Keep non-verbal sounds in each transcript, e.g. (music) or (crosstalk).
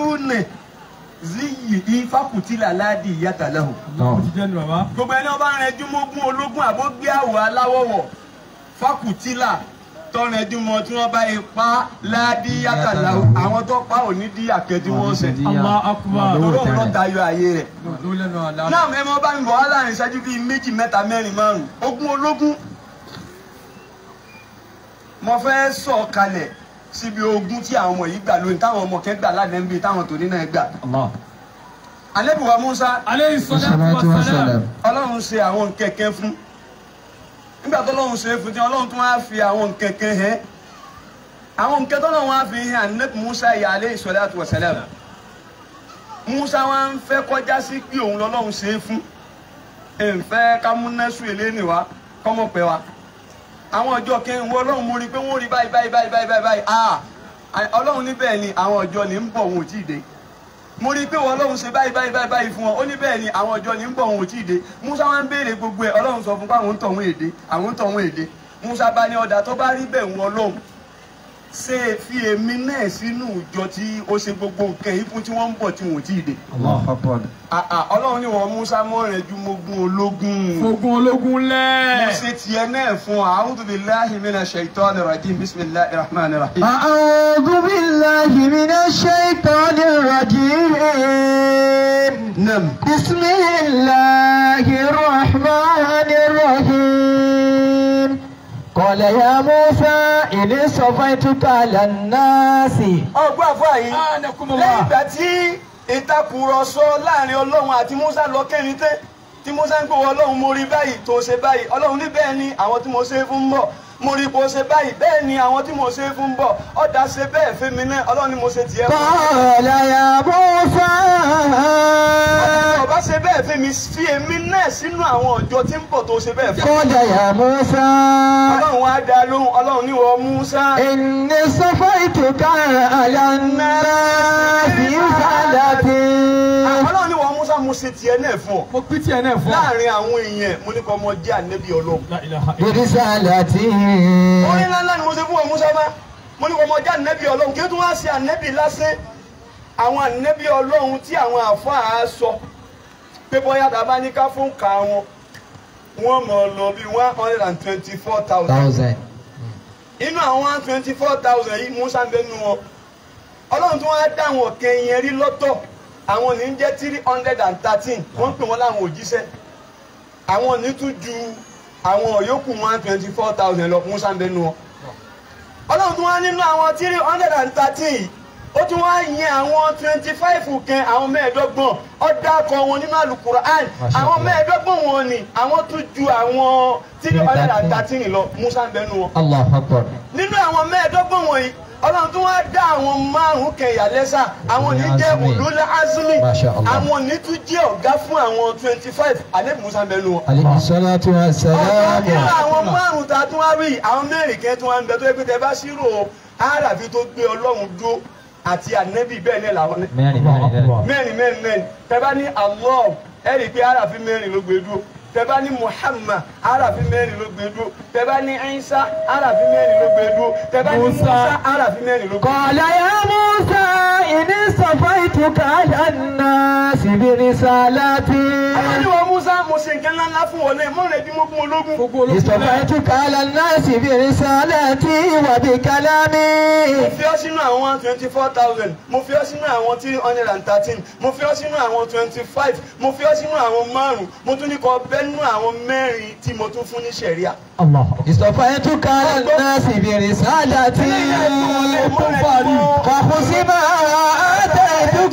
lónìí ziyi ti jẹ́ nu bàbá. gbogbo ẹni ọba rìn ẹdúnmógún ológun àbó gbé àwọ̀ aláwọ̀wọ̀. Fákùtìlà tọrin ẹdúnmọ tí wọ́n bá yẹ pa ládì ìyàtà lẹ́hùn àwọn tó pa òní dí àkẹ́tì wọn sẹ̀. Allah akbar. lọ́wọ́ ọ̀rọ̀ tayọ ayé rẹ̀. Náà ẹ mọ bá mi bọ̀ wá láàárín ìṣẹ́jú bíi méjì mẹ́ta mẹ́rin márùn ogún ológun. Mo fẹ́ sọ̀ kalẹ̀ síbi ogún tí àwọn ọmọ yìí gbà lónìí táwọn ọmọ kẹ́ gbà lánàá ń táwọn tòní náà gbà. Allah. alẹ́bùwà Musa Aleyhi salatu wa salam. ọlọ́run ṣe àwọn kẹ̀kẹ́ fún nígbà tó ọlọ́run ṣe é fún tí ọlọ́run tún wá fi àwọn kẹ̀kẹ́ hẹ́ àwọn nǹkan tó ọlọ́run wá fi hàn alẹ́bù Musa yà alayhi salatu wa salam Musa wá ń fẹ́ kọjá sí pé òun lọ́lọ́run ṣe é fún ẹ̀ǹfẹ́ kámúnẹ́sù eléni wa kọ́mọ pẹ́ wa àwọn ọjọ́ kẹrin wọ ọlọ́run mo rí pé wọ́n rí báyìí báyìí báyìí báyìí báyìí ah ọlọ́run níbẹ̀ ni àwọn ọjọ́ ní ń bọ̀ wọn ò tí ì dé. Mo rí i pé ọlọ́run ṣe báyìí báyìí báyìí báyìí fún wọn. Ó ní bẹ́ẹ̀ ni àwọn ọjọ́ ní ń bọ̀ wọn ò tí ì dé. Musa wá ń béèrè gbogbo ẹ̀. Ọlọ́run sọ fún pé àwọn ń tọ̀ wọn èdè àwọn ń tọ̀ wọn èdè. Musa bá ní ọ̀dà tó bá rí bẹ́ẹ̀ wọn ọlọ́run ṣé ẹ fi èmi náà sínú ìjọ tí ó ṣe gbogbo nǹkan yìí tí wọ́n ń bọ̀ tí wọ́n ti dé. Ah, ah, ọlọ́run ni wọ́n mú sámọ́ rẹ̀ ju mogun ológun. mogun ológun lẹ́. mo ṣe tiẹ̀ náà fún wa a'udhu billahi minash shaitani rajim bismillahir rahmanir rahim. a'udhu billahi minash shaitani rajim. nam. bismillahir rahmanir rahim. قال يا موسى إني صفيتك على الناس ọgbọ́n àfọ yìí Anakumullah. lẹ́yìn ìgbà tí ìtakùrọ̀sọ láàrin ọlọ́run àti musa lọ kẹrin tẹ́ tí musa ń gbowó ọlọ́run mo rí báyìí tó ṣe báyìí ọlọ́run ní bẹ́ẹ̀ ni àwọn tí mo ṣe fún ń bọ̀ mo rí bó ṣe báyìí bẹ́ẹ̀ ni àwọn tí mo ṣe fún bọ̀ ọ̀dà ṣe bẹ́ẹ̀ fún mi náà ọlọ́run ni mo ṣe tiẹ̀ fún. bọ́ọ̀lù àyàbò fáà bá ṣe bẹ́ẹ̀ fún mi fi èmi náà sínú àwọn ọjọ́ tí ń bọ̀ tó ṣe bẹ́ẹ̀ fún mi. kọ́dà yà Musa. ọlọ́run wá dá lóhùn ọlọ́run níwọ̀ Musa. ìní sọ́fọ́ ìtòkà àlànà fi ń sálà tí. ọlọ́run níwọ̀ Musa mo ṣe tiẹ̀ náà fún ọ. mo pín tiẹ̀ náà fún ọ. láàárín àwọn èèyàn mo ní kọ́ ọmọ ànẹ́bí ọlọ́run. ìrísà orin ńlá ńlá ni mo ṣe fún ọ musa bá mo ní kọ́ ọmọ jẹ́ ànẹ́bí ọlọ́run. Kí ó tún wá ṣe ànẹ́bí lásán? Àwọn ànẹ́bí ọlọ́run tí àwọn àfáà sọ pé bóyá tá a bá ní ká fún ka wọn wọ́n mọ̀ lọ bí one hundred and twenty four thousand. Inú àwọn one twenty four thousand yìí musa ń bẹ nínú wọn. Ọlọ́run tí wọ́n á dá àwọn ọ̀kẹ́ yẹn rí lọ́tọ̀. Àwọn ní jẹ́ three hundred and thirteen. Wọ́n pè wọ́n láwọn òjíṣẹ́. Àwọn ní tún ju àwọn yòókù one twenty four thousand lọ musa ń bẹ nínú wọn. Ọlọ́run tí wọ́n á nínú àwọn three hundred and thirteen. Ó tún wá yẹn àwọn twenty five kẹ àwọn mẹ́ẹ̀ẹ́dọ́gbọ̀n. Ọ̀dà akọ wọn nínú Masha àwọn mẹ́ẹ̀ẹ́dọ́gbọ̀n wọn ni àwọn tún ju àwọn three hundred and thirteen lọ musa ń bẹ nínú wọn. Allah akbar. nínú àwọn mẹ́ẹ̀ẹ́dọ́gbọ̀n wọ̀nyí ọlọ́run tó wá dá àwọn márùn-ún kẹyà lẹ́sà àwọn ní jẹ́ Azmi. olólè azumi àwọn ní tún jẹ́ ọ̀gá fún àwọn twenty five alẹ́ musa bẹ́ẹ̀ nu wọn. Alayhi salatu wa ọ̀gá salam. nínú àwọn márùn-ún tá a tún wá rí àwọn mẹ́rin kẹ́ tún wá ń bẹ tó yẹ pé tẹ bá ṣírò àràfi tó gbé ọlọ́run dúró àti ànẹ́bí bẹ́ẹ̀ náà làwọn. Mẹ́rin mẹ́rin mẹ́rin. tẹ bá ní Allah ẹ rí i pé àràfi mẹ́rin ló gbé dúró tẹ́bá ní Muhammad arafi mẹ́rin ló gbé tẹ́bá ní Isa arafi mẹ́rin ló gbé tẹ́bá ní Musa. Arafi mẹ́rin ló gbé dúró. kọ̀ọ̀lá yẹn Musa ìní sọ̀f صفيتك على الناس برسالتي Àbájúwọ̀ Musa mo ṣe nǹkan ńláńlá fún wọn náà mọ́rẹ̀ bí mo kún ológun. Fogun ológun lẹ̀. اصطفيتك على الناس برسالتي وبكلامي Mo fi ọ́ sínú àwọn twenty four thousand, mo fi ọ́ sínú àwọn three hundred and thirteen, mo fi ọ́ sínú àwọn twenty five, mo fi ọ́ sínú àwọn márùn-ún, mo tún ní kọ́ bẹ́ẹ̀ nínú àwọn mẹ́rin tí mo tún fún ní ṣẹ̀ríà. الله اصطفيتك على الناس برسالتي فخذ ما آتيتك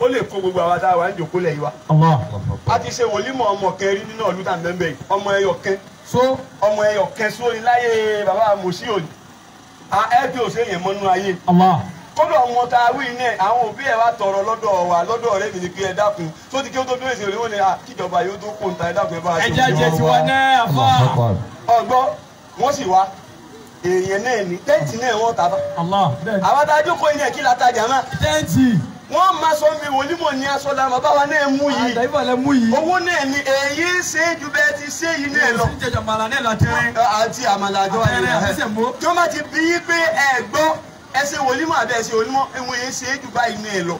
ó lè kó gbogbo àwọn àtàwọn à ń jòkó lẹ̀ yìí wa. Allah. a ti ṣe wòlímọ̀ ọmọ nínú tá à ń bẹ́ẹ̀ bẹ́ẹ̀. Yìí ọmọ ẹyọ kẹ So? Ọmọ ẹyọ kẹ sórí láyé bàbá mùsí òní. Ẹ bí yẹn mọ́nú ayé. Kọ́dọ̀ ọmọ tá a wí náà àwọn òbí ẹ̀ wá tọrọ lọ́dọ̀ wa lọ́dọ̀ ọ̀rẹ́ mi ni pé ẹ dákun. Tó ti kí ó tó sí òní wọn ni kíjọba yóò tó kó nta ẹ dákun ẹ bá a ṣe ọgbọ́ wọ́n wá. Èèyàn náà ní tẹ́ǹtì náà wọ́n bá. Àwọn kí la tajà tẹ́ǹtì wọ́n máa sọ mi wòlímọ̀ ní aṣọ làmọ́ báwa náà mú yìí. Àtàyíbalẹ̀ mú yìí. Owó náà ni èyí ṣe é ju bẹ́ẹ̀ ti ṣe yìí náà lọ. Látẹrẹ àti àmàlà àjọ Àtẹrẹ àti sẹ̀mó. tí wọ́n bá ti bí yí pé ẹ gbọ́ ẹ ṣe wòlímọ̀ àbẹ́ ẹ ṣe wòlímọ̀ ẹ̀wọ̀n yẹn ṣe é ju báyìí náà lọ.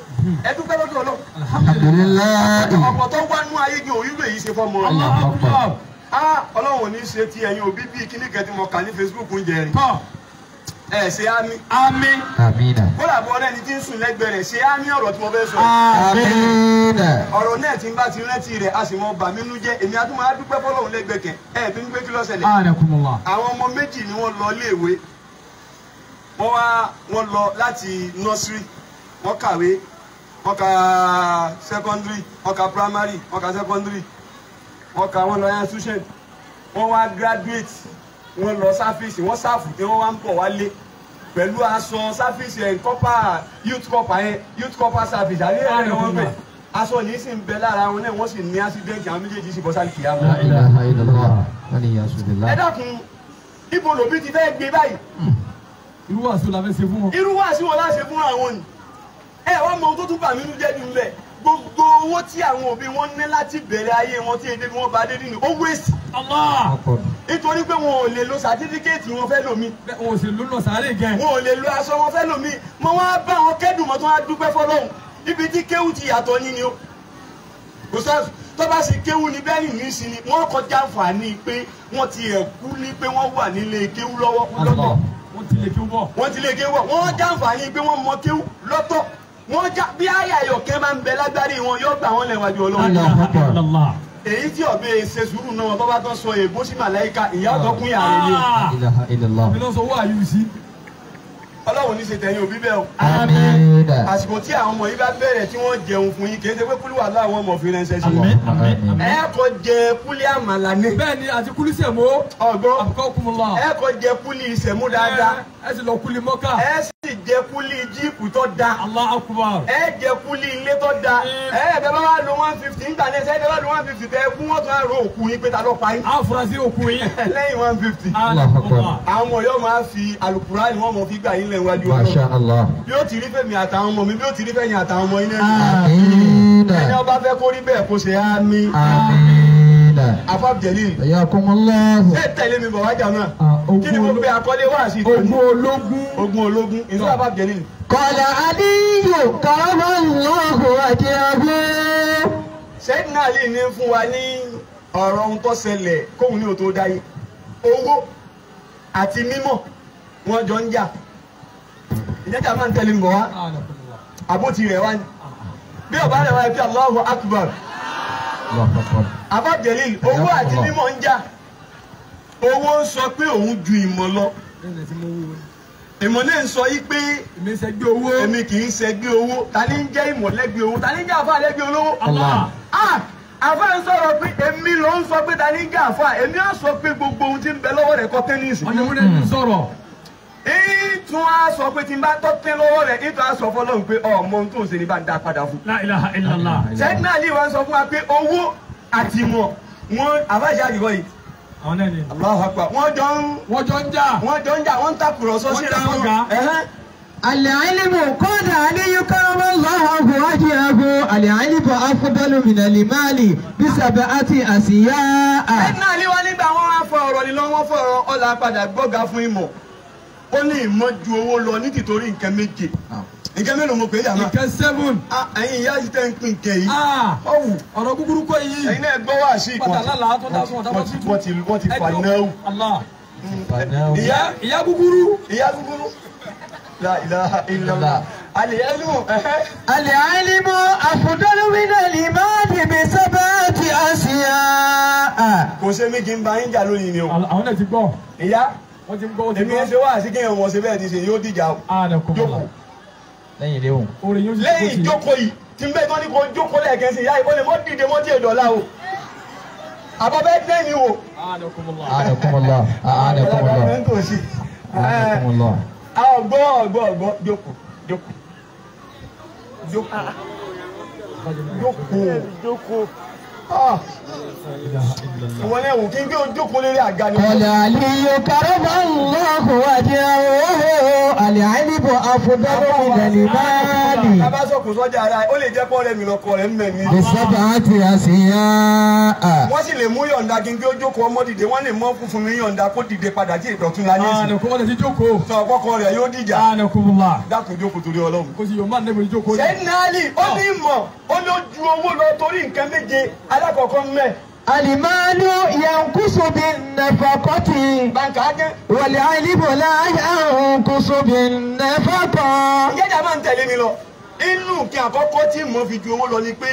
Ẹ dúpẹ́ lọ́dọ̀ ọlọ́ alhamdulilayi ọ̀pọ̀ tó wá nú ayé gan òyìnbó èyí ṣe fọ́mọ. Rẹ̀ ah ọlọ́run ò ní ṣe ti ẹ̀yin òbí bíi kíní kẹ́tí mo kà ní Facebook ń tọ́ ẹ ṣe mi? Àmín amina. Kódà bọ́ ọ̀rẹ́ ni tí ń sùn lẹ́gbẹ̀ẹ́ rẹ̀ ṣe ní ọ̀rọ̀ tí mo fẹ́ sọ? Amina. Ọ̀rọ̀ náà tí ń bá ti rántí rẹ̀ a sì mọ bà mí nú jẹ́. Èmi á tún máa dúpẹ́ fọlọ́run ẹ̀ bí ń gbé kí anakumullah àwọn ọmọ méjì ni wọ́n lọ iléèwé wọ́n wá wọ́n lọ láti nursery. Wọ́n kàwé. Wọ́n ka secondary. Wọ́n ka primary. Wọ́n ka secondary. Wọ́n ka wọ́n lọ institution. Wọ́n wá graduate wọ́n lọ sáfíìsì wọ́n sáfù tí wọ́n wá ń bọ̀ wálé pẹ̀lú aṣọ sáfíìsì ẹ̀ kọ́pà youth kọ́pà yẹn youth kọ́pà service. Àbí ẹ̀ ẹ̀ wọ́n bẹ̀ aṣọ yìí sì ń bẹ lára wọn náà wọ́n sì ní accident àwọn méjèèjì sì bọ́ sálì la wani yasubillah ẹ dákun ibo lòbí ti fẹ́ gbé báyìí? Irú wàásù la fẹ́ ṣe fún wọn. irú wá sí wọn láṣẹ fún àwọn ni ẹ wá mọ ohun tó tún bà mí nínú jẹ́ ilẹ̀ gbogbo owó tí àwọn òbí wọn ní láti bẹ̀rẹ̀ ayé wọn tí èdè wọ́n bá dé nínú ó Allah nítorí pé wọn ò lè lo sàtífíkẹ́ẹ̀tì wọn fẹ́ lómi wọn ò sì lónà sáré gẹ̀. wọn ò lè lo aṣọ wọn fẹ́ lómi mọ wọn á bá wọn kẹ́dùn mọ́ tó wọn á dúpẹ́ fọlọ́hún ibi tí kéwù ti yàtọ̀ yín ni ó sá tó bá sì kéwù ní bẹ́ẹ̀ ní sí ni wọ́n kọjá àǹfààní pé wọ́n ti ẹ̀ kú ní pé wọ́n wà nílé kéwù lọ́wọ́. Lọ́tọ̀. Wọ́n ti lè wọ́n bọ̀. wọ́n ti lé kéwù wọ̀ wọ́n já àǹfààní pé wọ́n mọ kéwù lọ́tọ̀. Wọ́n já bí àyà ẹ̀yọ̀kẹ́ máa ń bẹ lágbárí wọn yóò gbà wọ́n lẹ́wájú ọlọ́run. Èyí tí ọ̀bẹ ṣe sùúrù náà tó bá tán sọ èbó sí màláìka ìyá ọ̀dọ́ kún yàrá yìí Ah. mi sọ owó àyù sí. ọlọ́run ní ṣe tẹ̀yìn òbí bẹ́ẹ̀ o. Àsìkò tí àwọn ọmọ yìí bá bẹ̀rẹ̀ tí wọ́n jẹun fún yín kì í ṣe pé kúlú wà láwọn ọmọ fi ránṣẹ́ sí wọn. Ẹ jẹ kúlí àmàlà ni. Àti kúlí sẹ̀mó. ọgbọ́n. Àbùkọ́ kùmùlá. ẹ kọ jẹ kúlí ìṣẹ̀mú dáadáa. Ẹ sì lọ kúlí mọ́kà. Sì jẹ kúlí jíìpù tó dáa Allah akbar. ẹ jẹ kúlí ilé tó dáa ẹ ẹ bẹ́ẹ̀ bá wà lo one fifty nígbà náà ṣe é bá lo one fifty tẹ kú wọ́n tún ro òkú yín pé ta ló pa yín? Àfúrásì òkú yín. (laughs) lẹ́yìn one fifty. Àwọn yóò máa fi alukurani wọn mọ fi gbà yín lẹ́yìn wájú masha ọlọ́run allah. Bí ó ti rí fẹ́mi àtàwọn ọmọ mi bí ó ti rí fẹ́yìn àtàwọn ọmọ yín lẹ́yìn ẹni ọba fẹ́ kó rí bẹ́ẹ̀ kó ṣe á mi amina afábjẹ́lì ayakumullahu ṣé tẹ̀lé mi bọ̀ wájà náà kí ni mo pe àkọlé wá sí ogun ológun. ogun ológun ìlú afábjẹ́lì qala aliyu karamallahu wajhahu sẹ́yìn náà lè ní fún wa ní ọ̀rọ̀ ohun tó ṣẹlẹ̀ kóhun ní o tó dáyé. Owó àti mímọ̀ wọ́n jọ ń jà. Ìjẹ́jà máa ń tẹ̀lé mi bọ̀ wá. Anakumullah. àbótí rẹ̀ wá ní bí ọba rẹ̀ wá pé Allahu Akbar Akbar afábjẹ́lì owó àti mímọ̀ ń jà owó ń sọ pé òun ju ìmọ̀ lọ bẹ́ẹ̀ ti mú owó. ìmọ̀ náà ń sọ yí pé èmi ṣe gbé owó. èmi kì í ṣẹgbẹ́ owó ta ni ń jẹ́ ìmọ̀ lẹ́gbẹ́ owó ta ni ń jẹ́ àfa lẹ́gbẹ́ olówó. Allah. ah àfa ń sọ̀rọ̀ pé èmi ló ń sọ pé ta ni ń jẹ́ àfa èmi á sọ pé gbogbo ohun tí ń bẹ lọ́wọ́ rẹ̀ kọ́ tẹ́nísì. ọ̀nà múlẹ̀ ní sọ̀rọ̀ tí wọ́n á sọ pé tí n bá tọ́ tẹ́ lọ́wọ́ rẹ̀ ètò àṣọ fọlọ́run pé ọmọ tó ń ṣe ní bá ń dá padà fún. La ilaha illallah. sẹ́yìn náà lè wá sọ fún wa pé owó àti mọ̀ wọn àbájá àdìgbò yìí àwọn náà ni. Allahu Akbar wọ́n jọ ń. wọ́n jọ ń jà. wọ́n jọ ń jà wọ́n ń takùrọ̀sọ síra wọn. Al-ilmu qad an yukarramu Allahu wajhahu al-ilmu afdalu minal mali bi sab'ati ashiya. ẹ̀ náà ni wọ́n nígbà wọn á fọ ọ̀rọ̀ nílò wọn fọ ọ̀la padà gbọ́ga fún ìmọ̀ ó ní ìmọ̀ ju owó lọ ní tìtorí nǹkan méje ah. nǹkan mélòó mo pè é yàrá. nǹkan seven. ẹyin ìyá yìí tẹ́ ń pín nǹkan yìí. Ah. ọwù ọ̀rọ̀ kúkúrú kọ́ yìí. ẹyin náà gbọ́ wá sí ìkọ́ tí wọ́n ti fa náwó. ìyá ìyá kúkúrú. ìyá kúkúrú. la ilaha illallah. àlìyálù. àlìyálù àfùdọ́lù wínà lè má dìbì sábà ti àṣìyà. kò sẹ́mi kí n bá yín jà lónìí ni o. àwọn náà ti gbọ́. ìyá wọ́n ti èmi ẹ ṣe wá àti kéèyàn wọ́n ṣe bẹ́ẹ̀ ti ṣe yóò dìjà ah, jókòó. Lẹ́yìn ilé òun lẹ́yìn ìjókòó yìí tí n bẹ́ẹ̀ tó ní kó jókòó lẹ́ẹ̀kẹ́ sí ìyá ìbọn lè dìde mọ́ tiẹ̀ dọ̀la o. Àbábẹ́ tẹ́ ni o. àdàkùnmọ̀lá àdàkùnmọ̀lá ọgbọ́ ọgbọ́ ọgbọ́ jókòó jókòó. Jókòó. Jókòó wọ́n yẹ wò kí n gbé ojú kun lórí àga ni. ọ̀là àlìyé kárọ́bà ńlọ́ọ̀kù àti àwòrán àlẹ́ àìníbọ̀ àfọ̀dọ́rọ̀ ìdẹ̀lẹ̀ báàbì. bàbá sọkùn sọjà ara ó lè jẹ́ pọ́ọ́rẹ́ mi lọ́kọ rẹ̀ mẹ́ mi. ìsọ̀bà àti àṣeyá. wọ́n sì lè mú yọ̀ǹda kí n gbé ojú kun ọmọ dìde wọ́n lè mọ́ fún mi yọ̀ǹda kó dìde padà sí ìdọ̀tún la yẹn sí. ànàkùnmọ́ ti jókòó. sọ ọkọ rẹ̀ yóò dìjà. ànàkùnmọ́. dákun jókòó torí ọlọ́run. kò sì yóò má nẹ́bẹ̀ jókòó. sẹ́ni náà alákọ̀ọ́kọ́ ń mẹ́. Alimanu yankusu bi nafakoti. Bànkà á dán. Wàlẹ̀ àìlíbọ̀lá yankusu bi nafakọ. Ìjẹ́jà máa ń tẹ̀lé mi lọ. Inú kí àkọ́kọ́ tí mo fi ju owó lọ ni pé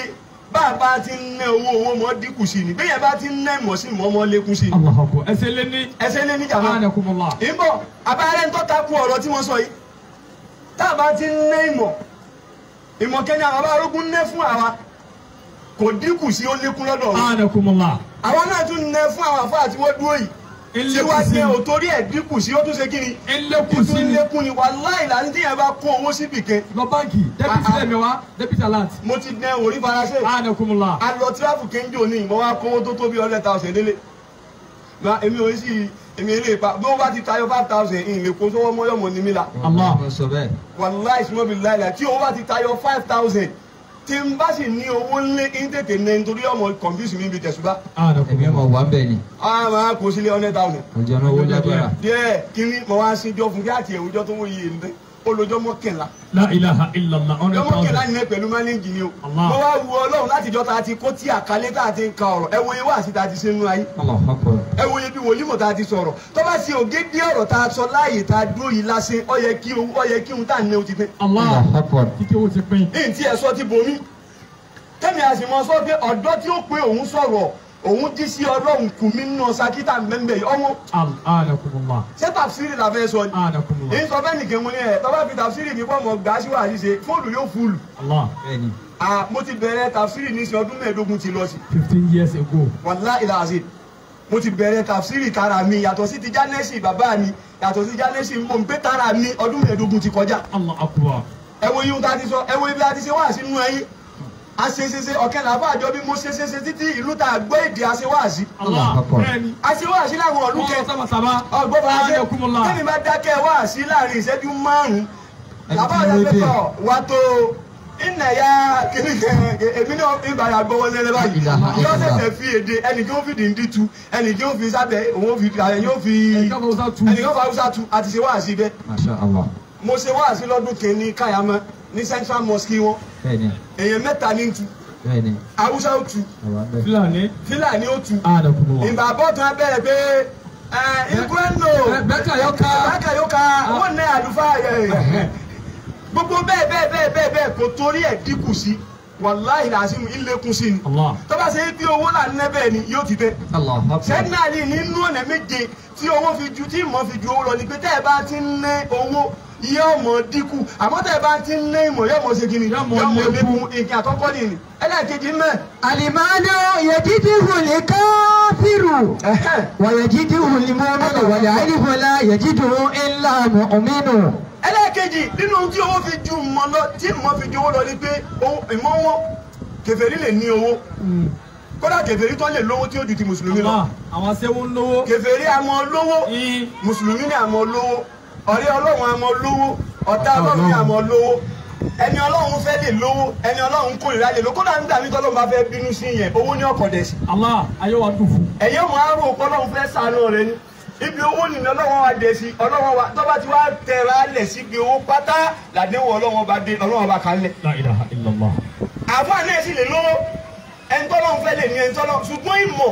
bàbá ti ń ná owó owó mọ́ dínkù sí ni. Bẹ́ẹ̀ bá ti ń ná ìmọ̀ sí ìmọ̀ mọ́ lékún sí ni. Ẹsẹ̀ lé ní. Ẹsẹ̀ lé ní jàmọ́. Ìbọ̀ abáyálẹ́ ń tọ́ta kú ọ̀rọ̀ tí wọ́n sọ yìí. Tá a bá ti ń ná ìmọ̀ ìmọ̀ kẹ́ni àwọn abárógún kò dínkù sí ó lékún lọ́dọ̀ wọn ààrẹ kó wọ́n la. àwa náà tún ná fún àwọn àfáà tí wọ́n dúró yìí wá sí jẹ́ òtórí ẹ̀ dínkù sí ó tún ṣe kí ni ẹlẹ́kùn sí ni. lékún ni wàláì láti tí yẹn bá kó owó síbì kan lọ báńkì dẹ́bìtì Ah, ah. lẹ́mẹ̀wá dẹ́bìtì alert. mo ti dẹ orí faransé ààrẹ kó wọ́n la. a lọ tíráfù kéńjò ní ìmọ̀ wa kówó tó tó bí hundred thousand délé na èmi ò sí èmi ilé ipa bí wọ́n bá ti tayọ five thousand ìhìn lè kó sọ́wọ́ mọ́yọ́mọ́ ní mi la Allah. wàláì sùnmọ́ bí láìla tí owó bá ti tayọ five thousand tí n bá sì ní owó ńlé ń tètè nẹ nítorí ọmọ confuse mi bí tẹ̀sùbá. Ẹ̀mí wọ́n ọmọ wà ń bẹ̀ ni. A máa kó sílé hundred thousand. Ọjọ́ náà owó lágbára. díẹ̀. Kíní mo wá síjọ́ fún kí àti èwùjọ́ tó wọ́n yé ní olójọ́ mọ́kànlá. La ilaha illallah hundred thousand. ní pẹ̀lú mánéjì ni o. Mo wá wu ọlọ́run láti jọ́ ta ti kó tí àkálẹ́ tá a ti ń ka ọ̀rọ̀. Ẹ ewu àti tá a ti ṣe nínú ayé. Ẹ wo iye bí wòlímọ̀ tá a ti sọ̀rọ̀. Tó bá ṣe ògédé ọ̀rọ̀ tá a sọ láàyè tá a dúró yìí lásán ó yẹ kí ó yẹ kí ohun tá ní o ti pín. Allah. Kíkẹ́ owó ti pín. Òun jí sí ọlọ́run kù mí nínú sakita mẹ́mbẹ́ yìí. Ọmọ ṣé tàfsírì la fẹ́ sọ ni? La. èyí sọ nìkan mo ní ẹ̀ tọ́ bá fi tàfsírì mi pọ̀ mọ́ gbà á sí wàhálì ṣe. Fóònù yóò fúlù Ah, mo ti bẹ̀rẹ̀ tàfsírì ní sin ọdún mẹ́ẹ̀ẹ́dógún ti lọ sí. Fifteen years ago. wàlá ìlàzì mo ti bẹ̀rẹ̀ tàfsírì tara mi yàtọ̀ sí ti jánẹ́sì bàbá mi yàtọ̀ sí jánẹ́sì mo ń pé tara mi ọdún mẹ́ẹ̀ẹ́dógún ti kọjá. Ẹ wo ihun tá a ti sọ ẹ wo ibi a ti ṣe wá sínú ẹyìn a ṣe ṣe ṣe ọ̀kẹ́ làbá àjọ bí mo ṣe ṣe ṣe títí ìlú tá a gbọ́ èdè a ṣe wá sí Allah. akbar. bẹ́ẹ̀ni. a ṣe wá sí láwọn ọ̀lú kẹ ọgbọ́n bá ṣe ààrẹ kó wọ́n la. kí ni bá dákẹ́ wá sí láàárín ìṣẹ́jú márùn-ún. Làbá àjọ pé tọ̀ wá tó. Ìnà ya kìnnì kẹ èmi náà ìbára gbọ́wọ́ lẹ́lẹ́ báyìí. Yóò ṣẹ̀ṣẹ̀ fi èdè ẹnì kí ó fi dìndí tu ẹnì kí ó fi sábẹ́ òun fi kí ó fi ẹnì kí ó fi haúsá tu. àti ṣe wá sí bẹ́ẹ̀ mo ṣe wá sí lọ́dún kìíní káyàmọ́ ní central mosque wọn. Èèyàn mẹ́ta ní tu. Haúsá ó tu. Fúlàní. ó tu. La. ìgbà bọ́ọ̀tún abẹ́rẹ́ pé ìgbẹ́nò bẹ́ẹ̀ka yọ ká. bákà yóò ka. Wọ́n ní àlùfáà (laughs) gbogbo bẹ́ẹ̀ bẹ́ẹ̀ bẹ́ẹ̀ bẹ́ẹ̀ bẹ́ẹ̀ kò torí ẹ̀ dínkù sí. Wàláhì làásìmù ìlékún sí ni. Tó bá ṣe bí owó là ń bẹ́ẹ̀ ni yóò Akbar. sẹ́ni náà ní nínú ọ̀nà méje tí owó fi ju tí ìmọ̀ fi ju owó lọ ni pé tẹ́ ẹ bá ti ń ná owó yóò mọ dínkù. Àmọ́ tẹ́ ẹ bá ti ń lé ìmọ̀ yóò mọ ṣe kí ni? Yóò mọ lékún nǹkan àkọ́kọ́ nìyí. Ẹlẹ́ẹ̀kejì náà. àlìmáàdà yẹ̀dídì hùlì káfíìrù wà yẹ̀dídì hùlì mọ́mọ́nù wà láìrífọ́lá yẹ̀dídì hùn ńlá mọ̀ọ́mínú. ẹlẹ́ẹ̀kejì nínú tí owó fi ju mọ́ lọ tí mọ́ fi ju owó lọ ni pé ìmọ̀ wọn kèfèrí lè ní owó. Kódà kèfèrí tó lè lówó tí ó ju ti mùsùlùmí lọ ọ̀rẹ́ ọlọ́run àmọ́ lówó ọ̀tá ọlọ́run. Àmọ́ lówó. Ẹni ọlọ́run fẹ́ lè lówó ẹni ọlọ́run kórìíra lè lówó. Kódà nígbà mí tọ́lọ́run bá fẹ́ bínú sí yẹn owó ní ọkọ̀ dẹ̀ sí. Allah. ayé wa dùn fún. ẹ̀yẹ́ mọ̀ á rò ọlọ́run fẹ́ sànú rẹ ni. Ibi owó nìyẹn ọlọ́run wa dẹ̀ sí. Ọlọ́run wa tọ́ba ti wá tẹ̀ra lẹ̀ sí ibi owó pátá làdéhùn ọlọ́run ọba dé ọlọ́run ọba kan lẹ̀. La ilaha illallah. àfáà náà sì lè lówó. Ẹni tọ́lọ́run fẹ́ lè ní ẹni tọ́lọ́run. Ṣùgbọ́n ìmọ̀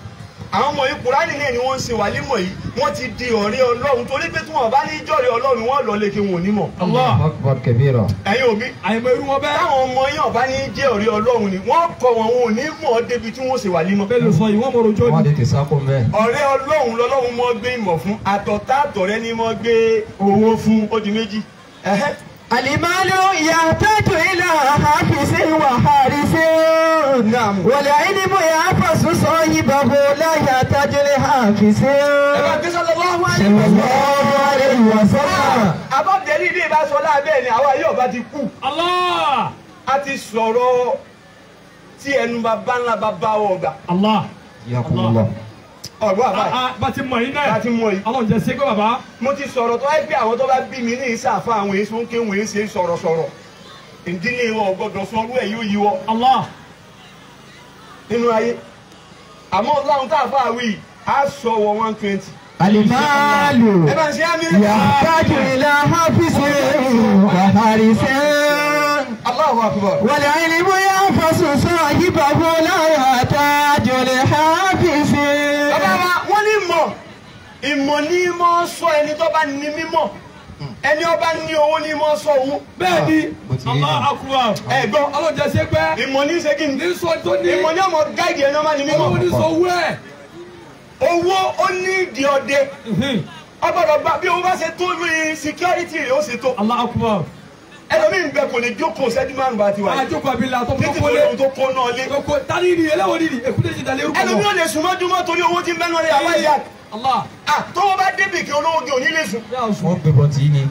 àwọn ọmọ yìí kúránì náà ni wọ́n ń ṣe wàlímọ̀ yìí wọ́n ti di ọ̀rẹ́ ọlọ́run torí pé tí wọ́n bá ní jọ̀rẹ́ ọlọ́run wọ́n lọ lékè wọn ò ní mọ̀. ẹ̀yin òbí àyẹ̀mọ̀ irú wọn bẹ́ẹ̀. táwọn ọmọ yẹn ọba ní jẹ́ ọ̀rẹ́ ọlọ́run ni wọ́n kọ́ wọn wọn ò ní mọ̀ débi tí wọ́n ṣe wàlímọ̀. bẹ́ẹ̀ ló sọ yìí wọ́n mọ̀ rojọ́ ọ̀rẹ́ ọlọ́run. المال يحتاج إلى حافظ وحارس نعم. والعلم يحفظ صاحبه لا يحتاج لحافظ ẹ bá gbé sọ́dọ̀ lọ́wọ́ wáyé. صلى الله عليه وسلم abọ́dẹ̀lì ilé ìbáṣọ lábẹ́ ni àwa yóò bá ti kú Allah. a ti sọ̀rọ̀ tí ẹnu bàbá ńlá bàbá ọgbà Allah. Yakumullah. ọ̀gbọ́n àbá ah, ah, bá ti mọ̀ yín náà bá ti mọ̀ yín ọlọ́run jẹ́ sí bàbá. mo ti sọ̀rọ̀ tó wáyé àwọn tó bá bí mi ní ìsàfà àwọn èso ń ké wọn èso ń sọ̀rọ̀ sọ̀rọ̀ ìdílé wọn ọ̀gbọ́dọ̀ sọ orú ẹ̀ yóò yí wọ. Allah nínú ayé àmọ́ láwọn tá a fà wí á sọ wọ one twenty. alimaalu yàtàkì ilà hafizu wàhálì sẹ́n. Allahu akbar. wàlẹ́ àyìnbó yà fọ́sùn sọ àyíbàbọ̀ láwọn àtàjọ lè ha ìmọ̀ ní mọ́ sọ ẹni tó bá ní mímọ̀ ẹni ọba ní owó ní mọ́ sọ owó Bẹ́ẹ̀ ni. bó ti rí Allah nù. akbar. ẹ gbọ́ Ọlọ́run jẹ́ sí pé. ìmọ̀ ní ṣe kí ni Ní sọ tó ní. ìmọ̀ ní ọmọ gáìdì ẹni ọba ní mímọ̀ Ọlọ́run ní sọ owó ẹ̀. owó ó ní ìdí ọdẹ ọgbọ́dọ̀ gba bí owó bá ṣe tó lóye security rẹ̀ ó ṣe tó Allah akbar. ẹlòmíín bẹ kò lè jókòó ṣẹ́jú márùn bá ti wà yìí Àjọkọ̀ àbí títí kọ́ tó lé. tó kó náà lé tani ni eléwo ni ni èkúté ti dalẹ̀ orúkọ ẹlòmíín ò lè sùn mọ́júmọ́ torí owó tí ń bẹ́nu rẹ̀ àbá ìyá Allah. tówó bá débì kí olówó gé òní lè sùn wọ́n gbé bọ́ tí ní.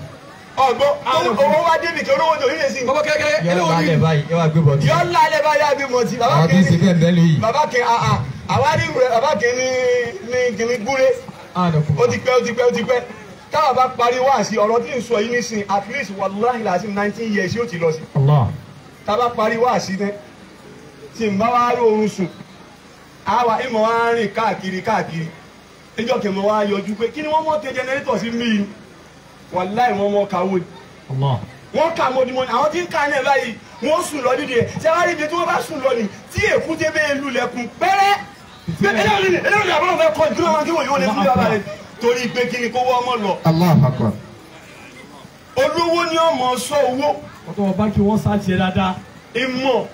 ọgbọ́ owó bá débì kí olówó gé òní lè sùn Bọ́bọ́ yọ eléwo ni. lálẹ́ báyìí yọ wá gbé bọ́ tí. yọ ńlá alẹ́ bá yá bí mo ti bàbá bẹ́ẹ̀ lóyìí. bàbá kẹ́ àà àwárí rẹ̀ bàbá kẹ́ni ní kìnnì gúré ó ti pẹ́ ó ti pẹ́ ó ti pẹ́ táwọn bá parí wá sí ọ̀rọ̀ tí ń sọ yìí nísìn at least wàlúwàhí làásì nineteen years yóò ti lọ sí Allah. tá a bá parí wá sí tẹ́ tí n bá wá rí oorun sùn àwa ìmọ̀ wá rìn káàkiri káàkiri níjọ́ kẹ́ mọ̀ wá yọjú pé kí ni wọ́n mọ̀ tẹ jẹnẹrétọ̀ sí mí wàláì wọ́n mọ̀ kàwé Allah. wọ́n kà mọ́dúnmọ́ni àwọn tí ń ka náà báyìí wọ́n sùn lọ dídì ẹ̀ ṣé wàá rí ibi tí wọ́n bá sùn lọ ni tí èkúté bẹ́ẹ̀ lù lẹ́kùn pẹ́rẹ́ eléyìí ni àbúrò fẹ́ kọ́ ìdúró wọn kí wọ́n yóò lè fún bàbá rẹ̀ torí pé kí ni kó wọ́n mọ̀ lọ olówó ni ọmọ sọ owó Wọ́n tó wọ báńkì wọ́n sá tiẹ̀ dáadáa. ìmọ̀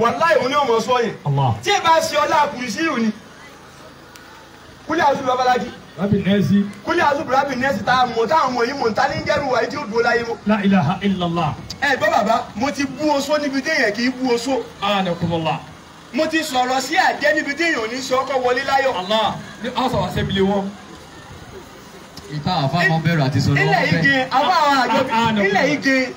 wàláì òun ni ọmọ sọ yẹn Allah. tí ẹ bá ṣe ọlá àkùrìsí ìrù ni kúlẹ̀ àzú babalájí Rábì nẹ́ẹ̀sì. kúlẹ̀ àzú bùrábì nẹ́ẹ̀sì tá a mọ̀ táwọn ọmọ yìí mọ̀ ta ní jẹ́rù wáyé tí ó dúró láyé mọ́. La ilaha illallah. ẹ gbọ́ bàbá mo ti bú oṣó níbi téèyàn kì í bú oṣó Anakumullah. mo ti sọ̀rọ̀ sí àjẹ́ níbi téèyàn ò ní sọ ọkọ̀ wọlé láyọ̀. Allah. Ní house of assembly wọn. ìta àfàmọ́ bẹ̀rù àti sọ̀rọ̀ ilẹ̀ àwọn àwọn àjọ Ah, ah, ilẹ̀ yìí ge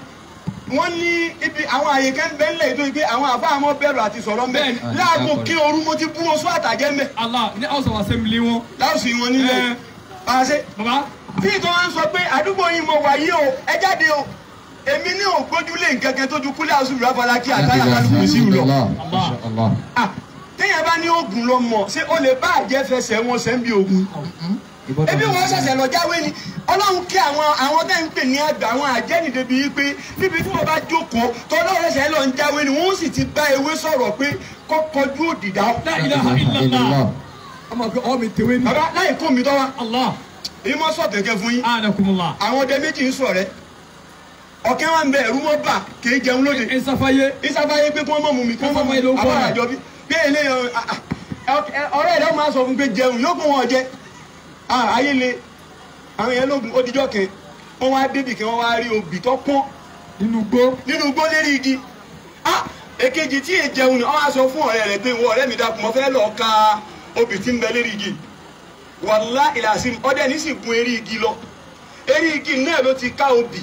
wọ́n ní ibi àwọn àyè kan bẹ́ẹ̀ ńlẹ̀ yìí tó yìí pé àwọn àfa àmọ́ bẹ̀rù àti sọ̀rọ̀ Bẹ́ẹ̀ni. láago kí ooru mo ti bú oṣó àtàjẹ́ ńbẹ́ Allah ní house of assembly wọn. láwùsì wọn nílẹ̀ Eh. pàṣẹ. Bàbá. bí ìtọ́ wa ń sọ pé àdúgbò yìí mo wà yìí o ẹ jáde o èmi ní ògbójúlé nǹkan kan tó ju kúlẹ̀ àṣù ìráfàlà kí àtàlà kálukú sí ìlú lọ. Allah. Ah, téèyàn bá ní oògùn lọ mọ̀ ṣé o lè bá àjẹ́ fẹsẹ̀ wọn ṣẹ́ ń bí oògùn. Ebi wọn ṣẹ̀ṣẹ̀ lọ jáwé ni ọlọ́run kí àwọn àwọn tẹ́ ń pè ní àgbà àwọn àjẹ́ni débi yìí pé níbi tí wọ́n bá jókòó tọ́lọ́ ṣẹ̀ṣẹ̀ lọ ń jáwé ni wọ́n sì ti bá ewé sọ̀rọ̀ pé kọ́kọ́jú òdìdá. Ọmọ pé ọ́ mi tèwé ni. bàbá láì kó mi tọ́wá Allah. èyí mọ́ sọ̀ kẹ̀kẹ́ fún yín àwọn ọdẹ méjì ń sọ̀ rẹ ọ̀kẹ́ wa ń bẹ ẹ̀rú wọn bà kì í jẹun lóde. Ẹ sáfáyé. ìsàfáyé pé kí wọ́n mọ̀ mú mi kí wọ́n mọ̀ mú mi Ìsàfáyé ló kọ́ àbá ẹ̀. àjọ bí bí eléyàn ọ̀rẹ́ rẹ̀ máa sọ fún pé jẹun yóò kó wọn jẹ Ah, ayé le. Àwọn yẹn lóògùn ó dijọ́ kẹ wọ́n wá débì kí wọ́n wá rí obì tó pọ́n Nínú gbó. nínú igbó lérí igi. Ah, èkejì tí èè jẹun ni wọ́n wá sọ fún ọ̀rẹ́ rẹ̀ pé wọ́n ọ̀rẹ́ mi dákun mo fẹ́ lọ ka obì tí ń bẹ lérí igi. Wàlá ìlàsìm ọdẹ ní sì gun eré igi lọ. Eré igi náà ló ti ká obì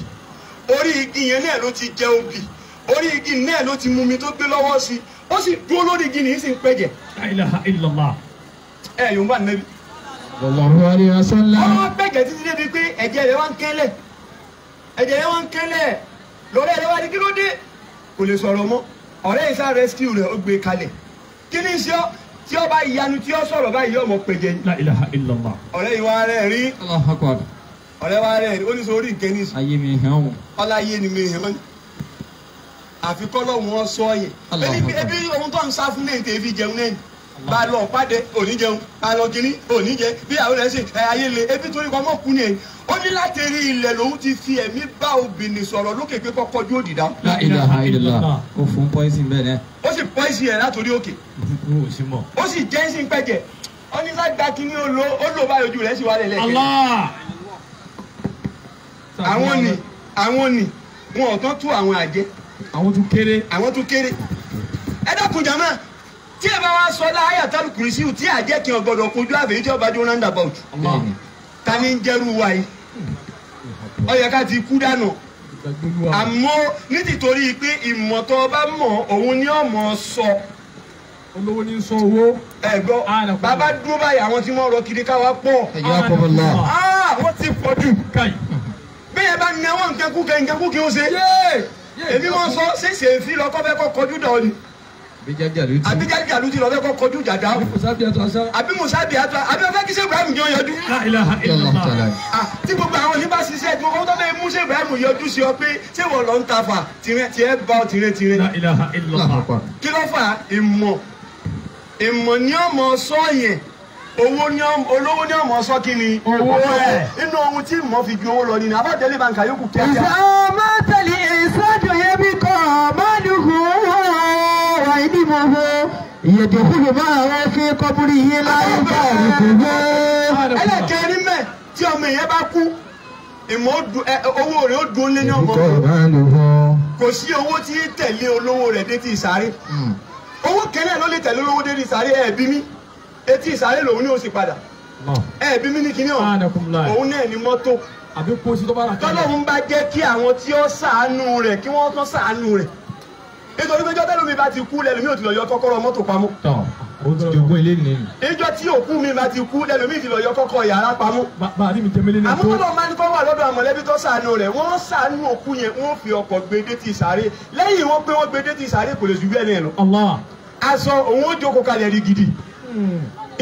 orí igi yẹn náà ló ti jẹ obì orí igi náà ló ti mumi tó gbé lọ́wọ́ sí i. Ó sì dúró lórí igi nìyí sì ń pẹ̀jẹ̀. La ilaha illallah. ẹ yòówù bá nẹ́bí. Sallallahu alaihi wasallam. ọmọ pẹ̀jẹ̀ títí débi pé ẹ̀jẹ̀ rẹ̀ wá ń kẹ́lẹ̀. Ẹ̀jẹ̀ rẹ̀ wá ń kẹ́lẹ̀. Lórí ẹ̀rẹ́ wá ní kí ló dé? Kò lè sọ̀rọ̀ mọ́. Ọ̀rẹ́ yìí sá rescue rẹ̀ ó gbé kalẹ̀. Kí ni ṣe ọ́? Tí ó bá yanu tí ó sọ̀rọ̀ báyìí yóò mọ pẹ̀jẹ̀. Ni La ilaha illallah. ọ̀rẹ́ yìí wá rẹ̀ rí. Ọ̀rẹ́ wá rẹ̀ rí. Ó ní sọ orí nǹkan ní sùn ayé wọ́n. ọláyé ni mi hàn. Àfi kọ́lọ́ wọn sọ ebi ohun tó ń sá fún lẹ́yìn tẹ́ fi jẹun lẹ́yìn bá a lọ pàdé òní jẹun. Bá a lọ kiri òní jẹ. Bí àwọn rẹ̀ ṣe ẹ ayé le. Ebi torí kọ́ mọ́ kú ni ẹ̀. Ó ní láti rí ilẹ̀ lòun ti fi ẹ̀mí bá obìnrin sọ̀rọ̀ lókè pé kọ́kọ́ dúró dìdá La ilaha illallah. Ó fún pọ́ìsì bẹ́ẹ̀ náà. ó sì pọ́ ìsì ẹ̀ látòrí òkè. Sí ó sì jẹ́ ìsìn pẹ̀jẹ̀. Ó ní sáà kínní ó lo ó lò báyìí ojú rẹ̀ sì wálé lẹ́kẹ̀ẹ́ Allah. àwọn ni àwọn ni wọn ò tán tú àwọn àjẹ́. Àwọn tún kéré. àwọn tún kéré. Ẹ dákun jàmá tí ẹ bá wá sọ láyà tálù kùrìsíù tí àjẹ́ kí n gbọdọ̀ kojú àfẹ́yí tí ọba jó roundabout Bẹ́ẹ̀ni. ta ni ń jẹ́rú wa yìí? Ó yẹ ká ti kú dànù. Àmọ́ ní tìtorí pé ìmọ̀tọ́ ọba mọ̀ òun ni ọmọ sọ. Olówó ní sọ owó. ẹ gbọ́ Ah, bàbá dúró báyìí àwọn tí wọ́n rọ kiri káwa pọ̀. Hayyakumullah. Ah, wọ́n ti pọ̀ jù. Bẹ́ẹ̀ bá ní àwọn nǹkan kú kẹ́ nǹkan kú kí ó ṣe. Èmi mọ̀ sọ ṣèṣe fi lọ́kọ́ fẹ́ kọ́ kọjú dọ̀ ni Bí jájà ló ti. àbí jáde àlùtí lọ́ fẹ́ kọ́ kọjú àtọ̀ àṣà. àbí musa bí ata àbí ọfẹ kí ṣe ibrahim jọ yọjú. Ah, tí gbogbo àwọn oníbà ṣiṣẹ́ tí wọ́n bẹ́ẹ̀ mú ṣe ibrahim yọjú sí ọ pé ṣé wọ́n lọ ń ta fà tirẹ̀ tiẹ̀ bá ọ illallah. akbar. kí ló fà ìmọ̀ ìmọ̀ ní ọmọ sọ yẹn owó ní ọmọ olówó ní ọmọ sọ kí ni. Owó ẹ̀. inú ohun tí ìmọ̀ fi ju owó lọ nínú abájẹ́lẹ̀ bàǹkà yókù kíákíá ọ̀rọ̀ ibi mo wo ìyẹ̀dẹ̀kùnú máa wọ́n fi kọ́búrí yín láyé. Bá kò wó. ẹlẹ́kẹ̀rin mẹ́ tí ọmọ èèyàn bá kú owó rẹ̀ ó dún lé ní ọmọ. Kò sí owó tí ń tẹ̀lé olówó rẹ̀ dé ti ìsáré owó kẹlẹ́ ló lè tẹ̀lé olówó dé ti ìsáré ẹ̀ mi. Etí ìsáré lòun ní oṣù padà. Ẹ̀ mi ní kinní ọ̀hún òun náà ní mọ́tò. Tọ́lọ́hún bá jẹ́ kí àwọn tí ó ṣàánú rẹ̀ kí wọ́n tán ṣàánú rẹ̀ nítorí pé jọ́tẹ́lú mi bá ti kú lẹ́nu mi ò ti lọ yọ kọ́kọ́rọ́ mọ́tò pamọ́. O tó Jogún ilé nìyẹn. ìjọ tí òkú mi bá ti kú lẹ́nu mi ti lọ yọ kọ́kọ́ yàrá pamọ́. Bá a rí mi tẹ́mẹ́lẹ́ náà tó. àmúkọ́lọ́ máa ń kọ́ wà lọ́dọ̀ àmọ̀lẹ́bí tó sàánú rẹ̀. Wọ́n sàánú òkú yẹn wọ́n fi ọkọ̀ gbé dé ti ìsàré lẹ́yìn wọ́n pé wọ́n gbé dé ti ìsàré kò lè jù bẹ́ẹ̀ náà lọ. Allah. aṣọ òun ó jókòó kalẹ̀ rí gidi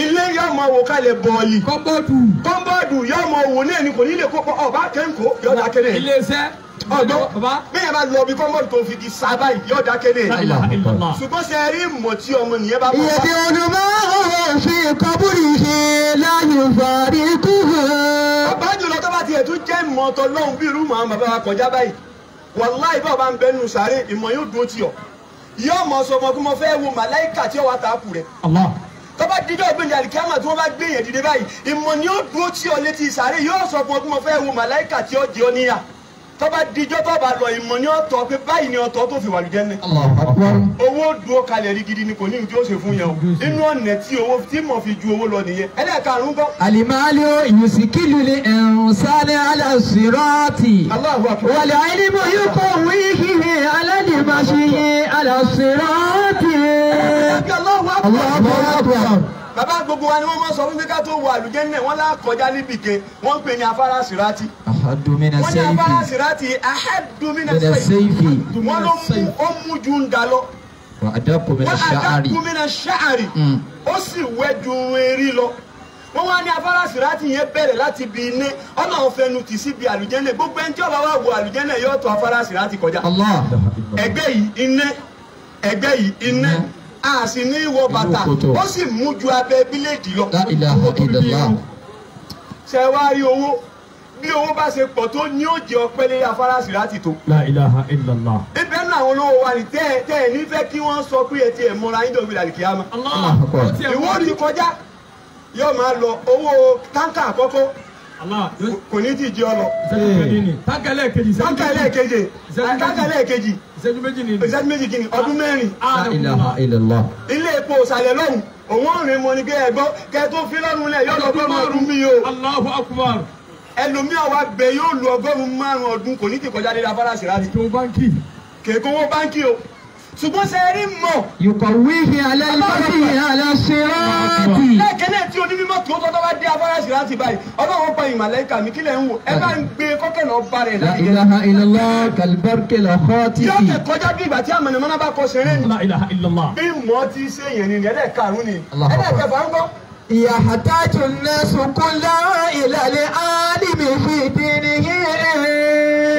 ilé yóò mọ wò kálẹ̀ bọ́ọ̀lì. kọ́mbọ́ọ̀dù. kọ́mbọ́ọ̀dù yóò mọ wò ní ẹni kò ní lè kópa ọba kẹ́ńkó yóò dákẹ́ dẹ̀. iléeṣẹ́. ọ̀dọ́ bẹ́ẹ̀ bá lọ bí kọ́mbọ́ọ̀dù tó fi di sábà yìí yóò dákẹ́ dẹ̀. ṣùgbọ́n ṣe rí mọ̀ tí ọmọ nìyẹn bá bọ̀. ìyẹ̀dẹ̀ olùmọ̀ òfin kọ́búrì ṣe láyò fàrí kú. ọba jùlọ tó bá tiẹ̀ tún jẹ́ ìmọ̀ tọ́lọ́hún bí irú màá bàbá wa kọjá báyìí wàláì bá ọba ń bẹnu sáré ìmọ̀ tó bá dídọ́ ìgbéǹde àlìkámà tí wọ́n bá gbé yẹn dìde báyìí ìmọ̀ ni ó dúró tí ọ létí sáré yóò sọ fún ọ kí mo fẹ́ wo màláìkà tí ó di ọ níyà tọ́ba dijọ́ tọ́ba lọ ìmọ̀ ní ọ̀tọ̀ pé báyìí ni ọ̀tọ̀ tó fi wà lùjẹ́ ní. owó dúró kalẹ̀ rí gidi ni kò ní ìdí ó ṣe fún yẹn o inú ọ̀nà tí owó tí mo fi ju owó lọ nìyẹn ẹlẹ́ẹ̀karùn-ún gbọ́. alimali o yusi kilu ni ẹ̀rùn sáré alasirọ́ọ̀tì wàlẹ̀ àìlímọ̀ yóò kọ́ wíhìhì alálìmọ̀ṣìhì alasirọ́ọ̀tì. ẹ bàbá gbogbo wa ni wọ́n máa sọ fún mi tó wọ àlùjẹ́nà wọ́n lákọjá níbì kan wọ́n ń pè ní afárá sirati. ahadumina seifi wọ́n ní afárá sirati ahadumina seifi wọ́n ló mú ó mú ju ń da lọ. wà á dákúmínà ṣáárì wà á ó sì wẹ́ ju erí lọ. Wọ́n wá ní afárá sirati yẹn bẹ̀rẹ̀ láti bi iná. Ọ̀nà ọ̀fẹ́nu tì sí bi àlùjẹ́nà gbogbo ẹni tí ó bá wá wọ yóò tó afárá sirati kọjá. ẹgbẹ́ yìí iná. Ẹgbẹ́ yìí iná a sì ní ìwọ bàtà ó sì mú ju abẹ́ bíléèdì lọ. ṣe wá rí owó bí owó bá ṣe pọ̀ tó ní òjì ọpẹ́ lé afárásì láti tó. La ilaha illallah. ibẹ̀ náà àwọn olówó wa ni tẹ́ ẹ tẹ́ ẹ nífẹ̀ẹ́ kí wọ́n sọ pé ẹ ti ẹ̀ mọ́ra yín dọ̀gbìn àdìkì àmọ́. ìwọ́n ti kọjá yóò máa lọ owó táǹkà àkọ́kọ́ kò ní tí ì jí ọ lọ. tákàlẹ̀ kejì. tákàlẹ̀ kejì. tákàlẹ̀ kejì. ìṣẹ́jú méjì ni. ìṣẹ́jú méjì kìíní ah. ọdún mẹ́rin. Ah. ilé epo òsàlẹ̀ lọ́hùn òun rìn mọ́ ni kẹ́ ẹ gbọ́ kẹ́ tó fi lọ́rùn lẹ̀ yọ lọ́gbọ́n márùn mi o. Allahu Akbar. ẹlòmíà wa bẹ yóò lu ọgọ́rùn-ún márùn ọdún kò ní ti kọjá dé la fara sí i. kèkówó báńkì o ṣùgbọ́n ṣe rí mọ̀. yòókọ̀ wíhìn alẹ́ lọ́sí alẹ́ ṣíráàtì. lẹ́ẹ̀kẹ́ náà tí onímọ̀ tó tọ́tọ́ bá dé afárá ṣíráàtì báyìí ọlọ́run pa ìmàlẹ́kà mi kílẹ̀ ń wò ẹ bá ń gbé kọ́kẹ́ lọ bá rẹ̀ láì jẹ́. ilaha illallah kalibarike la kọ́ọ̀tì. yóò kẹ kọjá bí ìgbà tí àmọ̀nàmọ́ná bá kọ ṣeré ni. ilaha illallah. bí mọ́ ti ṣe yẹn ni ẹ̀ẹ́dẹ̀ẹ̀karùn-ún ni ẹ̀ẹ́dẹ̀ẹ̀kẹfà ń gbọ́. يحتاج الناس كلها إلى العالم في دينه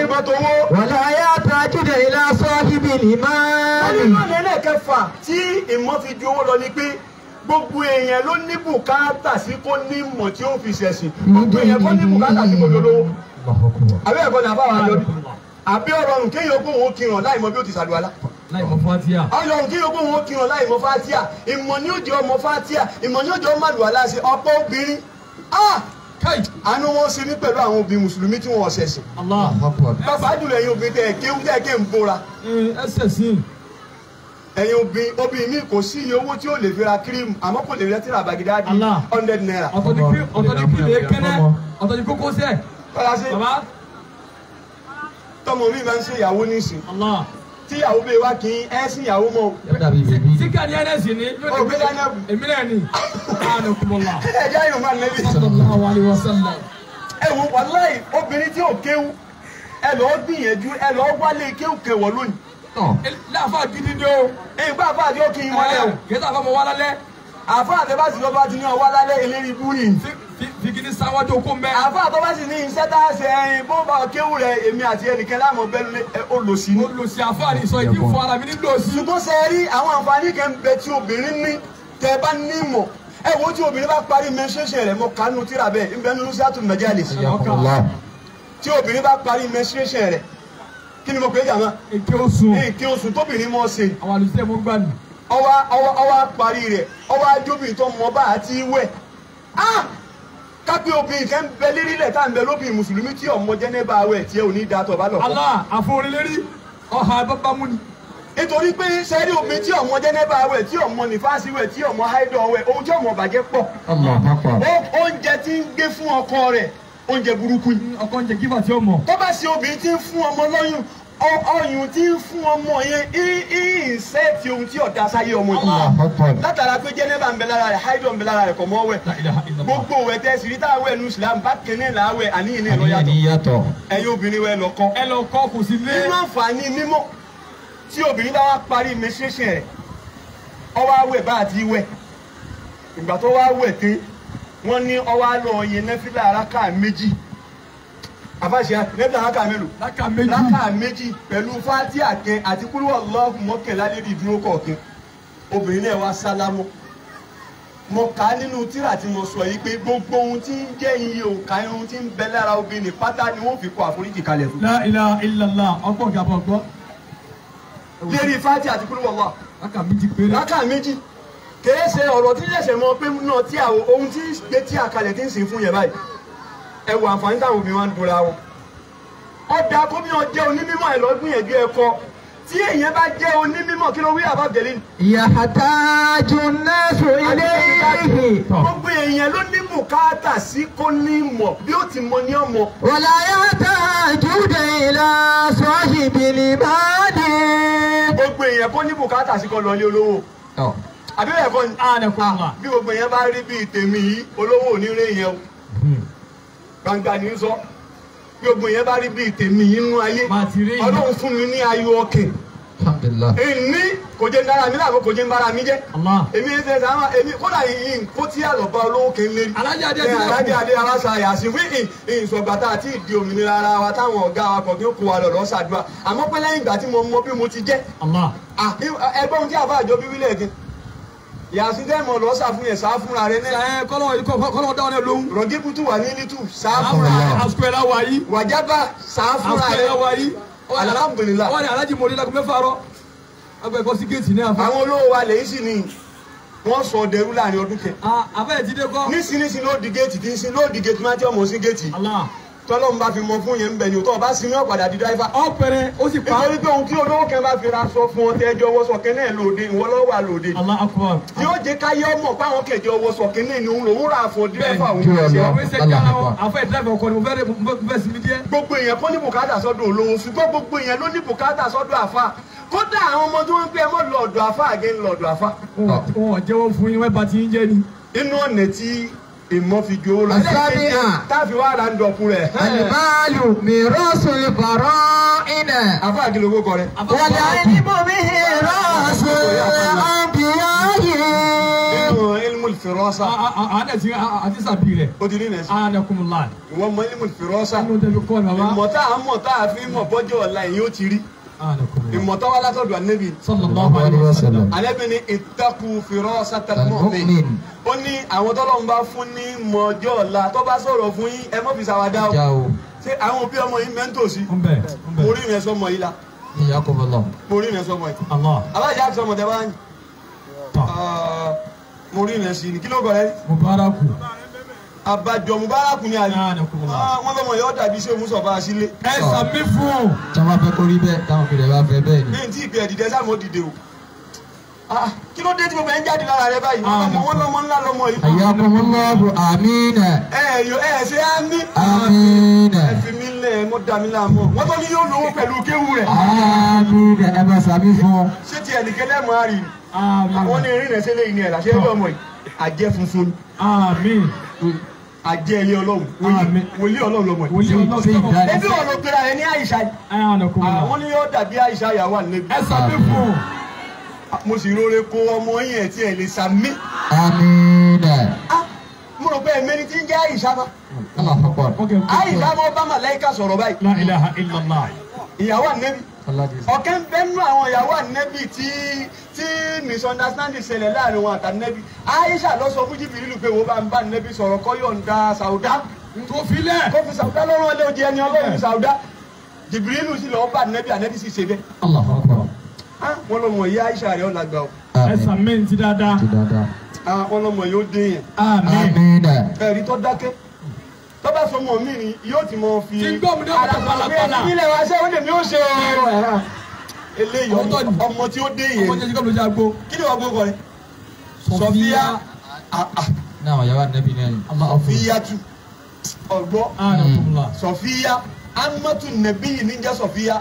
ìmọ̀ tó wó. ولا يحتاجون إلى صاحب nínú الإيمان ẹlẹ́ẹ̀kẹfà tí ìmọ̀ fi ju owó lọ ni pé gbogbo èèyàn ló ní bùkátà sí kó ní mọ̀ tí ó fi ṣẹ̀sìn gbogbo èèyàn kó ní bùkátà sí kó dolówó àbí ẹ̀kọ́ ni àbáwá àjọ àbí ọ̀rọ̀ ọ̀run kéèyàn kó òun kírun láì mọ bí ó ti ṣàdúrà láì mọ fatia. ọ̀rọ̀ ọ̀run kéèyàn kó òun kírun láì mọ fátíà ìmọ̀ ni ó jẹ́ ọmọ fátíà ìmọ̀ ni ó jẹ́ ọmọ àlùwàlá ṣe ọ̀pọ̀ obìnrin ah àánú wọn ṣe ní pẹ̀lú àwọn obìnrin mùsùlùmí tí wọn allah. bàbá jùlọ ẹ̀yin obìnrin tẹ̀ kéwú tẹ̀ kẹ́ ń bóra ẹsẹ̀ sí. ẹ̀yin obìnrin obìnrin mi kò sí iye owó tí ó lè fi ra kírímù àmọ́ kò lè rí ẹtí ràbàgídá di Allah. hundred naira. ọ̀tọ̀ ni kí kí lè kẹ́nẹ́ ọ̀tọ̀ ni kókó sẹ́. baba. tọmọ mi máa ń ṣe ìyàwó nísìn allah. Tí ìyàwó bẹ́ẹ̀ wá kí ẹ sí ìyàwó mọ́ o. síkà ní ẹnẹ́sì ni. Ó gbé Zainab. èmi náà ni. àánú kúmọ̀lá. ẹ jẹ́ ìrùn máa nẹ́bí. sallallahu alayhi wa sallam. ẹ wo wàláì obìnrin tí ò kéwú ẹ lọ́ọ́ gbìyànjú ẹ lọ́ọ́ wálé kéwú kẹwọ́ lónìí. láfa gidi ni o. èyí bá àfáà tí ó kí n o. kí ẹ sábà mọ wá lálẹ́. àfáà tó bá sì lọ́ bá ti ní ọwọ́ alálẹ́ eléyìí bú fìgìdì sáwájú kó mbẹ́. àfáà tó bá sì ní iṣẹ́ tá a ṣe ẹyin bó bá kéwú rẹ èmi àti ẹnìkan láàmú bẹ́ẹ̀ olùsí ni. olùsí àfáàní sọ ìdí fún ara mi ní lòsí. ṣùgbọ́n ṣe rí àwọn àǹfààní kan bẹ tí obìnrin ní tẹ bá ní mọ̀ ẹ wo tí obìnrin bá parí menstruation rẹ̀ mọ kánú tíra bẹ́ẹ̀ ń bẹ nínú sátú majalis tí obìnrin bá parí menstruation rẹ̀ kí ni mo pè é jàmá èké oṣù. èké oṣù tóbìnrin mọ̀ ṣe àwọn àlùsílẹ̀ mọ́ gbà ní. ọwọ́ ọwọ́ ọwọ́ parí rẹ̀ ọwọ́ ajóbìnrin tó mọ bá àti wẹ̀ ah kápẹ́ obìnrin kan bẹ lérí lẹ̀ tá ń bẹ lóbìnrin mùsùlùmí tí ọmọ jẹ́nẹ́bà wẹ̀ tí ẹ ò ní da tọ̀ bá lọ. Allah àforílérí ọ̀hà bàbá mú ni. nítorí pé sẹ́rí obìnrin tí ọmọ jẹ́nẹ́bà wẹ̀ tí ọmọ nífàsí wẹ̀ tí ọmọ haidọ̀ wẹ̀ ohun tí ọmọ bàjẹ́ pọ̀ oúnjẹ tí ń gbé fún ọkọ rẹ̀ oúnjẹ burúkú yìí. ọkọ ń jẹ gífà tí ó mọ̀. tó bá ṣe obìnrin tí ń fún ọmọ lọ́yún ọ- ọyún tí ń fún ọmọ yẹn ti ohun tí ọ̀dà sáyé ọmọ yìí. látara pé jẹ́nẹ́bà ń bẹ lára rẹ̀ haidọ̀ ń bẹ lára rẹ̀ kọ̀ mọ́ wẹ̀. Gbogbo òwe tẹ́ sí rí táwọn ẹnu Islam bá kẹ́nẹ́ làwẹ̀ àníyàn ní ìlọ yàtọ̀ ẹ̀yin obìnrin wẹ̀ lọ́kọ́. ẹ lọ kọ́ kò sí lé. nínú àǹfààní mímọ́ tí obìnrin bá wá parí menstruation rẹ̀ ọwọ́ awẹ̀ bá àti wẹ̀ ìgbà tó wá wẹ̀ tán wọ́n ní yẹn nẹ́fílà aráka méjì àfàṣẹ nẹ́fílà aráka mélòó? Láka méjì. pẹ̀lú fáti àkẹ́ àti kúrú ọlọ́ọ̀kù mọ́kànlá lérí ìdúró kọ̀ọ̀kan. Obìnrin náà wá sálámọ́ mo kà á nínú tírà tí mo sọ yìí pé gbogbo ohun tí ń jẹ́ iye òǹkà irun tí ń bẹ lára obìnrin pátá ni wọ́n fi kọ àforíjì kalẹ̀ fún. La ilaha illallah ọgbọ́n gàbọ̀ gbọ́. lérí fáti àti kúrú ọlọ́ọ̀ láka méjì péré. láká méjì. Kìí ṣe ọ̀rọ̀ tí ṣẹ̀ṣẹ̀ mọ pé náà tí àwọn ohun tí gbé tí àkàlẹ̀ tí ń sìn fún yẹn báyìí ẹ wo àǹfààní táwọn òbí wọn ń dúra wọn. ọ̀dà kómi ọjẹ́ onímọ̀ ẹ̀ lọ́gbìyànjú ẹ̀kọ́ tí èèyàn bá jẹ́ onímọ̀ kí ló wí àbá gẹ̀lẹ́ ni. ìyàtà jùnẹ́sù ilé ìhì. gbogbo èèyàn ló ní bùkátà sí kó ní mọ̀ bí ó ti mọ ní ọmọ. wàlá yàtà jùdẹ̀ ìlà sọ́ọ̀hì bìlì bá dé. gbogbo èèyàn kó ní bùkátà sí kó lọ ilé olówó. àbí bẹ́ẹ̀ kọ́ ni ah, bí gbogbo èèyàn bá rí bíi tèmi yìí olówó ò ní rí yẹn gbangba ní sọ. Gbogbo èèyàn bá rí bíi tèmi nínú ayé yẹn. ọlọ́run fún mi ní ayọ̀ ọkàn. Èmi kò jẹ́ nára mi láàbò kò jẹ́ ń bára mi jẹ́. Èmi ń sẹ́sẹ́ àwọn èmi kódà yìí kó tí àlọ́bá olówó kì í lé. Alhaji Adé ẹ ti lẹ́kọ̀ọ́. alájẹ adé aláṣà yàsí fún ìsọ̀gbàtà àti ìdí òmìnira ara wa táwọn ọ̀gá wa kọ̀ kí ó kó wa lọ lọ́sàdúrà àmọ́ pé lẹ́yìn ìgbà tí mo mọ bí mo ti jẹ́ ohun tí àbá àjọ bíbí lẹ́ẹ̀kẹ́ yàtí dẹ́mọ̀ lọ́sà fún yẹn fúnra rẹ ní ẹ kọ́lọ́ kọ́lọ́ dáwọn ẹ lóhùn. rọ̀gíbùtù wà ní sáà fúnra rẹ wà yìí. wàjábà fúnra ẹ̀ rẹ la wà yìí. alhamdulilah wọ́n ní alájí mọ̀lẹ́ lagun mẹ́fà rọ. agbẹ̀ sí géètì ní àfa. àwọn olówó wa lèyí sì ni wọ́n sọ dẹrú láàárín ọdún kẹ àbẹ̀ ti dé kọ́. nísinsìnyí ló di géètì tọ́lọ́mù bá fi mọ fún yẹn ń bẹ̀ ni òtọ́ ọba sinmi ọ̀padà di dáífà ọ pẹrẹ ó sì pa. nítorí pé ohun tí olówó kẹ bá fi ra sọ fún ọ tẹjọ ọwọ́ sọ̀kẹ́ náà lòde ìwọ lọ́wọ́ àlòde Allah akbar. yóò jẹ́ káyé ọmọ páwọn kẹjọ ọwọ́ sọ̀kẹ́ náà ni òun rà fún dírẹ́fà òun Bẹ́ẹ̀ni. ṣe Allah. àwọn ẹsẹ̀ jára wọn àfẹ́ ìdílé ọkọ ni mo fẹ́ rẹ- mo fẹ́- mo fẹ́ sinmi díẹ̀. gbogbo èèyàn kọ́ ní bùkátà sọ́dọ̀ olówó ṣùgbọ́n gbogbo èèyàn ló ní bùkátà sọ́dọ̀ àfa kódà àwọn ọmọ tí wọ́n ń pè é mọ́ lọ́ọ̀dọ̀ àfa àgẹ́ ń lọ́ọ̀dọ̀ àfa wọn ò jẹ́wọ́ fún yín wọ́n bá ti ń jẹ́ ni. inú ọ̀nà tí ìmọ̀fìjì owó lọ́sẹ̀ sábì hàn táàfin wà rà ń dọ̀kun rẹ̀. àlùbáàlù mìíràn sọlẹ̀ bàrọ̀ iná. àfa àkìlò owó kọrin. wàlẹ̀ àdìbò mìíràn sọlẹ̀ àbíyá yìí. ilmul a àdè ti àti sàbí rẹ̀. a ti ní nẹ̀ sí. àdè a ìwọ mọ ilmul firasa. ìmọ̀ta a àfi mọ̀ bọ́jọ́ ọ̀la yìí a ti rí ìmọ̀tọ́ wa látọ̀dọ̀ ànẹ́bí sallallahu alayhi wa sallam. ànẹ́bí ni ìtakù firasatal mu'min. Al-mu'min. ó ní àwọn tọ́lọ́run bá fún ní mọ̀ọ́jọ́ ọ̀la tó bá sọ̀rọ̀ fún yín ẹ mọ́ fi ṣàwádà o. Ṣé àwọn òbí ọmọ yìí mẹ́ńtòsí ń bẹ ń bẹ. Mo rí ìrìn sọmọ yìí la. Ìyá kò bọ̀ lọ. mo rí ìrìn sọmọ yìí. Alájà sọmọ tẹ bá ń mo rí ìrìn sí ni. Kí ló kọ rẹ? Mubaraku àbájọ mubaraku ni àlè. Ah, wọn fọmọ yóò dàbí ṣé musa sílé ẹ sàmì fún wọ́n bá fẹ́ kó rí bẹ́ẹ̀ táwọn òbí rẹ̀ bá fẹ́ bẹ́ẹ̀ ni. ní tí ìpè ẹ̀dìdẹ sáà mo dìde o. Ah, kí ló dé tí gbogbo ẹ̀ ń jáde lára rẹ báyìí? Ah. wọn lọmọ ńlá lọmọ yìí. Hayyakumullahu amina ẹ ẹ yọ ẹ ṣe ní amina ẹ fi mí lẹ ẹ mọ dá mi láàmú. Wọn tó ní yóò lówó pẹ̀lú kéwù rẹ. Amina ẹ bá sàmì fún. ṣé ti ẹnìkan lẹ́mọ̀ á rí i àwọn àmín. Ní eré rẹ̀ sílé ìní ẹ̀ làṣẹ ẹgbẹ́ ọmọ yìí àjẹ́ funfun ni. àmín àjẹ́ ilé ọlọ́run Àmín. wòlíì ọlọ́run lọmọ yìí. wòlíì ṣe ọlọ́sọ̀rọ̀ ìdá- ebi wọn ló gbéra ẹ ní àyíṣà yìí. Àwọn ní yóò dàbí àyíṣà yàwó àlẹ́bí. ẹ sàmì fún mo sì rọrẹ kó ọmọ yín ẹ̀ tí ẹ̀ lè sàmí. Ah, mo rò pé ẹ̀mẹ́ni tí ń jẹ́ àyíṣà bá. Àyíṣà mọ́ bá màláìka sọ̀rọ̀ báyìí. ìyàwó ànẹ́bí. Ọ̀kẹ́ ń bẹ́ nú àwọn ìyàwó ànẹ́bí tí tí misunderstanding ṣẹlẹ̀ láàárín wọn àtànẹ́bí. àyíṣà lọ sọ fún jìbìrìlù pé wo bá ń bá ànẹ́bí sọ̀rọ̀ kọ́ yọ̀ǹda sàwùdá. tó filẹ̀ kó fi sàwùdá lọ́rùn ọlẹ́ òdi ẹni ọlọ́run sàwùdá. jìbìrìlù sì lọ́ọ́ bá ànẹ́bí ànẹ́bí sì ṣe bẹ́ẹ̀. Allahu akbar. Ah, wọn lọmọ yìí àyíṣà rẹ̀ ọ̀làgbà o. ẹ ti dáadáa. Ah, wọn lọmọ yìí ó dé yẹn. àmín Amina. ẹ̀rí tó dákẹ́ tó bá sọmọ mi ni yóò ti mọ fi. Tí mi ní ọ̀pọ̀ pàlàpàlà. ilé wa ṣé ó lè mi ó ṣe. O. eléyìí Ọmọ ọmọ ọmọ tí ó dé ọmọ yẹn jẹjẹ kọ́ ló jẹ́ àgbo kí ni wàá gbókò rẹ. Sọfíà. Ah, ah, Náà wà yàrá nẹ́bí náà ni. Sọfíà tu. Ọgbọ́. Anakumullah. Sọfíà. Amatu nẹbí yìí níjà Sọfíà.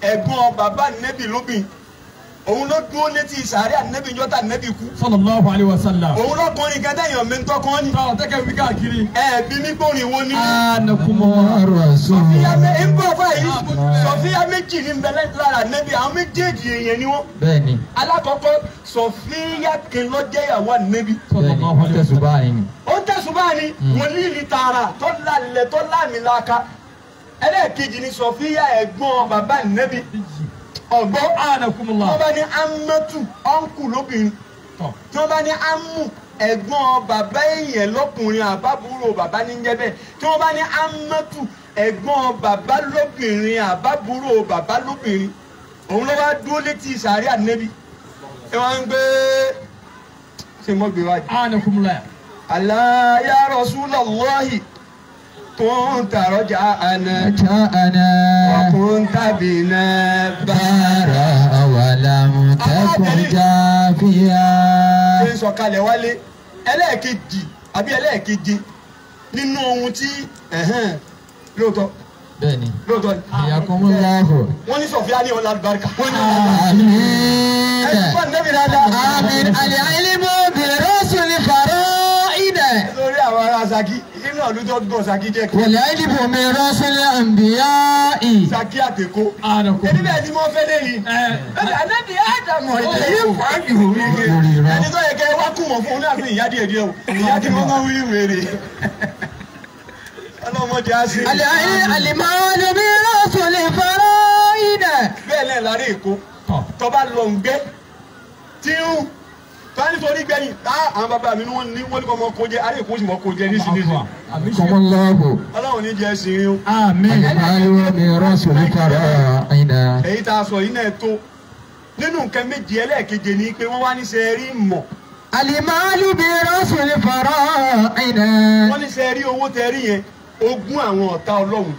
Ẹ̀gbọ́n bàbá nẹbí lóbìn òun ló dúró létí sàárẹ̀ ànẹ́bí njọ́ta nẹbí kú sallallahu alayhi wa sallam. òun lọkùnrin kan dáyàn mẹ́ńtọ́ kan ní. tọ́ tẹ́kẹ̀ fi káàkiri. ẹ̀ẹ́bí mi gbórin wo ni. Anakumullah. Sọfíà mẹ Rasul. ń bọ̀ fáyìí Sọfíà méjì ní bẹ̀lẹ̀ lára nẹ́bí àwọn méjèèjì èèyàn ni wọ́n. Bẹ́ẹ̀ni. alákọ̀ọ́kọ́ Sọfíà kí ló jẹ́ ìyàwó ànẹ́bí. Bẹ́ẹ̀ni. sallallahu alayhi wa sallam. ni. ó tẹ̀sùn báyìí ni wòlíì ní tààrà lámìlaka ẹlẹ́ẹ̀kejì ni Sọfíà ẹ̀gbọ́n bàbá nẹ́bí ọ̀gbọ́n Anakumullah. wọ́n bá ní amatu ọ̀nkù lóbìnrin. Tí wọ́n bá ní amú ẹ̀gbọ́n bàbá èèyàn lọ́kùnrin àbábúrò bàbá ní jẹ́ bẹ́ẹ̀. Tí wọ́n bá ní amatu ẹ̀gbọ́n bàbá lóbìnrin àbábúrò bàbá lóbìnrin. Òun ló wá dúró létí sàárẹ̀ ànẹ́bí. Ẹ ń gbé? Ṣe mọ́ gbé wájú. Allah ya Rasulallahi kunta raja'ana جاءنا wa kunta bina بارا ولم تكن جافيا ṣe ń sọ̀kalẹ̀ wálé ẹlẹ́ẹ̀kejì àbí ẹlẹ́ẹ̀keje nínú ohun tí ẹ̀hẹ́n, lóòótọ́ bẹ́ẹ̀ni lóòótọ́ ni. ìyàkùnmọ́láhù wọ́n ní sọ̀fíà ní ọ̀la àlùbáríkà. wọ́n ní àmín ẹ̀sùn fún ànẹ́bí dáadáa. àmín àlìálímù bìrọ́sùn fàrọ́ìdà lórí àwọn ará Ṣakí inú ọdún tó gbọ́ Ṣakí jẹ́ kí wàlẹ́ẹ̀lìbù bìrọ́sùn àǹbíyáì Ṣakí àtẹ̀kọ́. èmi Anakumullah. bẹ́ẹ̀ ni mo fẹ́ lé ní. ẹ ànẹ́bí àdàmọ̀ ìtẹ̀yẹ fàájì Lórí irọ́. ẹni tó yẹ kẹ́ wá kú mọ̀ fún un láàfin ìyá díẹ̀ díẹ̀ o ìyá kí wọ́n máa wí wèrè. ọlọ́mọdé á sí. àlìmọ́lù bìrọ́sùn fàrọ́ìdà bẹ́ẹ̀ lẹ́ẹ̀ lárí èkó tọ́ tọ́ba lọ ń gbé tí tọ́ nítorí gbẹ̀yìn? Tá àwọn bàbá mi ni wọ́n ní wọ́n ní kọ́ kó jẹ àrí èkó sì mọ kó jẹ nísìnyí àmì ṣe. kọ́mọ́láhù ọlọ́run ní jẹ́ sí o. àmín. àlìmọ́lù bìrọ́sùn fàrọ́ìdà èyí tá a sọ yìí náà tó. Nínú nǹkan méjì ẹlẹ́ẹ̀keje ni pé wọ́n wá ní ṣe rí mọ̀. Àlìmọ́lù bìrọ́sùn fàrọ́ìdà wọ́n ní ṣe rí owó tẹ rí yẹn ogún àwọn ọ̀tá ọlọ́run.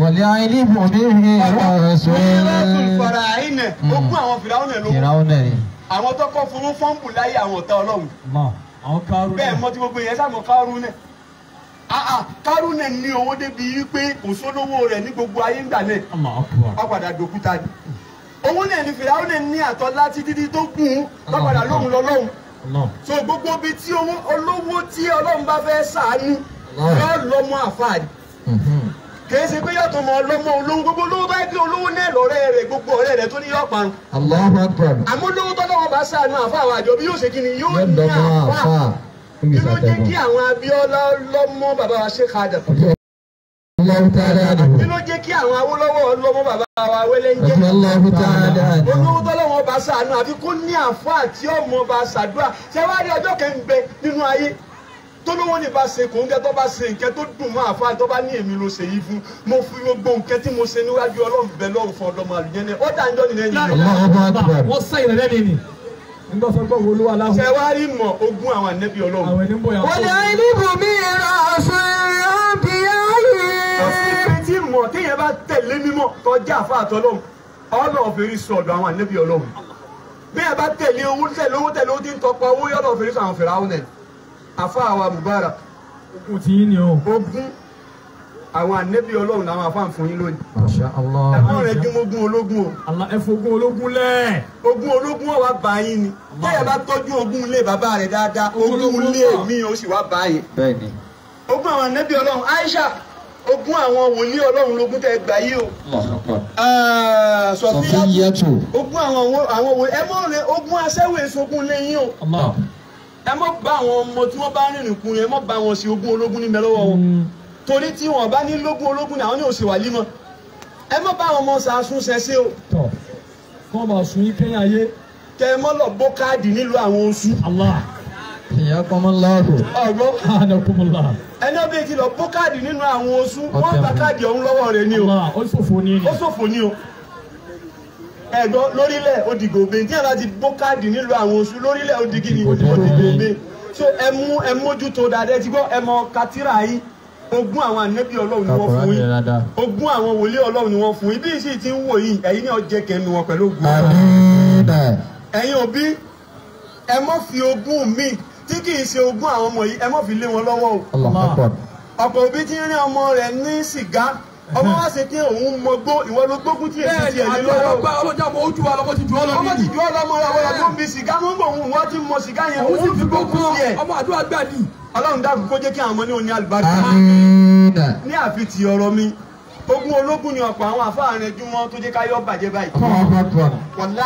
wàlẹ́ẹ̀lìbù bìrọ́sùn Mirasul Fara'ina. Ogún àwọn fìràwọn náà ló ìràwọ̀nà ni àwọn tọkọ fún fọ́ǹbù láyé àwọn ọ̀tá ọlọ́run. bẹ́ẹ̀ mọ́ tí gbogbo yẹn sáà mọ́ kárúnẹ̀. Àà kárúnẹ̀ ní owó débi wípé kò sólówó rẹ̀ ní gbogbo ayé ńgbà náà. Allahu akbar. á padà dòkúta ni. Owó náà ní fìràwọn náà ní àtọ́ láti títí tó gùn ún. Lọ́padà lóhùn lọ́lọ́hùn so gbogbo ibi tí olówó tí ọlọ́run bá fẹ́ ṣàánú yóò lọ́mọ àfààní kìí ṣe pé yàtọ̀ mọ ọlọ́mọ olówó. Gbogbo olówó bá gbé olówó náà lọ́rẹ́ rẹ̀ gbogbo ọ̀rẹ́ rẹ̀ tó ní yọ̀ parun. Allahu Akbar. àmọ́ olówó tọ́lọ́wọ́ bá ṣàánú àfa àwọn àjọ bí yóò ṣe kí yóò ní àfa kí ló jẹ́ kí àwọn Abíọ́lá lọ́mọ bàbá wa ṣe kadà. kí ló jẹ́ kí àwọn Awólọ́wọ̀ lọ́mọ bàbá wa wẹ́lẹ́ ń jẹ́. olówó tọ́lọ́wọ́ bá ṣàánú àfi kó ní àfa àti ọmọ bá ṣàdúrà? Ṣẹ́wáá tólówó ní bá ṣe kòńgẹ́ tó bá ṣe nǹkan tó dùn mọ́ àfa tó bá ní èmi ló ṣe yìí fún mo fi gbogbo nǹkan tí mo ṣe níwájú ọlọ́run bẹ̀ lọ́run fún ọdọmọ àlùyẹn náà ó dà ń jọ nìyẹn nìyẹn. wọ́n sẹ́yìn rẹ̀ lẹ́nìí n bá fẹ́ gbọ́ wo olúwa láwùjọ. ṣe wá rí mọ ogún àwọn ànẹ́bí ọlọ́run. àwọn ẹni ń bọ̀ fún mi. wọ́n yà ní bùnmí ìrọ̀sùn ìrọ̀bì ayé. ọ̀sìn tí mọ̀ téèyàn bá tẹ̀lé mímọ́ kọjá àfa àtọ́lọ́hún àfáàwà Mubarak. ogun tí yín ni o. ogun àwọn ànẹ́bí ọlọ́run làwọn afáàn fún yín lónìí. Masha Allah. ẹ̀gbọ́n rẹ̀ gún ogun ológun o. Allah ẹ fogun ológun lẹ̀. ogun ológun wa bá yín ni. báyà bá tọ́jú ogun ilé bàbá rẹ̀ dáadáa ogun ilé mi ó sì wá bá yín. bẹ́ẹ̀ni. ogun àwọn ànẹ́bí ọlọ́run Aisha ogun àwọn wòlíì ọlọ́run lógún tẹ gbà yìí o. sọfíyàtò. ogun àwọn wòlíì ẹ mọ̀ rẹ ogun aṣẹ́wó èso ogun lẹ́yìn o ẹ mọ̀ bá àwọn ọmọ tí wọ́n bá rìnrìn kun yẹn mọ̀ bá wọn ṣe ogún ológun níbẹ̀ lọ́wọ́ wọn hmm. torí tí wọn bá ní lógún ológun ni àwọn ní òṣèwà límọ ẹ mọ̀ bá àwọn ọmọ sàásùn ṣẹṣẹ o. tọ kọ́ ọ bá sun yín kẹ́yìn ayé. kẹ ẹ mọ lọ bó káàdì nílùú àwọn oṣù. Allah ìyá kọmọláàbò. ọgbọ́n àná kọmọláà. ẹni ọbẹ̀ kìlọ̀ bó káàdì nínú àwọn oṣù wọ́n gba káàdì ọ̀hún lọ́wọ́ rẹ̀ ni o. ó ṣòfò ni o. ó ṣòfò ni o ẹ̀gbọ́ lórílẹ̀ ó di tí àwọn ti bó káàdì nílùú àwọn oṣù lórílẹ̀ ó di gíní ó so ẹ mú ẹ mójútó dáadáa. Ti gbọ́ ẹ mọ katira yìí. Ogún àwọn ànábì ọlọ́run ni wọ́n fún yín. Ogún àwọn wòlíì ọlọ́run ni wọ́n fún yín. Bí ìsì ti ń wò yìí ẹ̀yin ni ọjẹ́ kẹnu wọn pẹ̀lú ògùn ẹ̀yin òbí ẹ mọ́ fi ogún mi tí kì í ṣe ogún àwọn ọmọ yìí ẹ mọ́ fi lé wọn lọ́wọ́ o. Ọ̀pọ̀ òbí ti rí ọmọ rẹ̀ ní sìgá ọmọ wa ṣe pé òun mọgbó ìwọ ló gbógun tí èsì tiẹ̀ ní lọ́wọ́. Bẹ́ẹ̀ni àjọ ọgbà ọlọ́jà ojú wa lọ́mọ ti ju ọlọ́mọ ti ju ọlọ́mọ ọlọ́mọ ọlọ́mọ tó ń fi sìgá mọ́ òun wọ́n ti mọ sìgá yẹn òun sì fi gbógun tiẹ̀ ọmọ àdúrà gbà ní. ọlọ́run dàbí kó jẹ́ kí àwọn ọmọ ní ní àfi ti ọ̀rọ̀ mi ogun ológun ni ọ̀pọ̀ àwọn àfáàrin ju wọn tó jẹ́ ká yọ báyìí. wàlá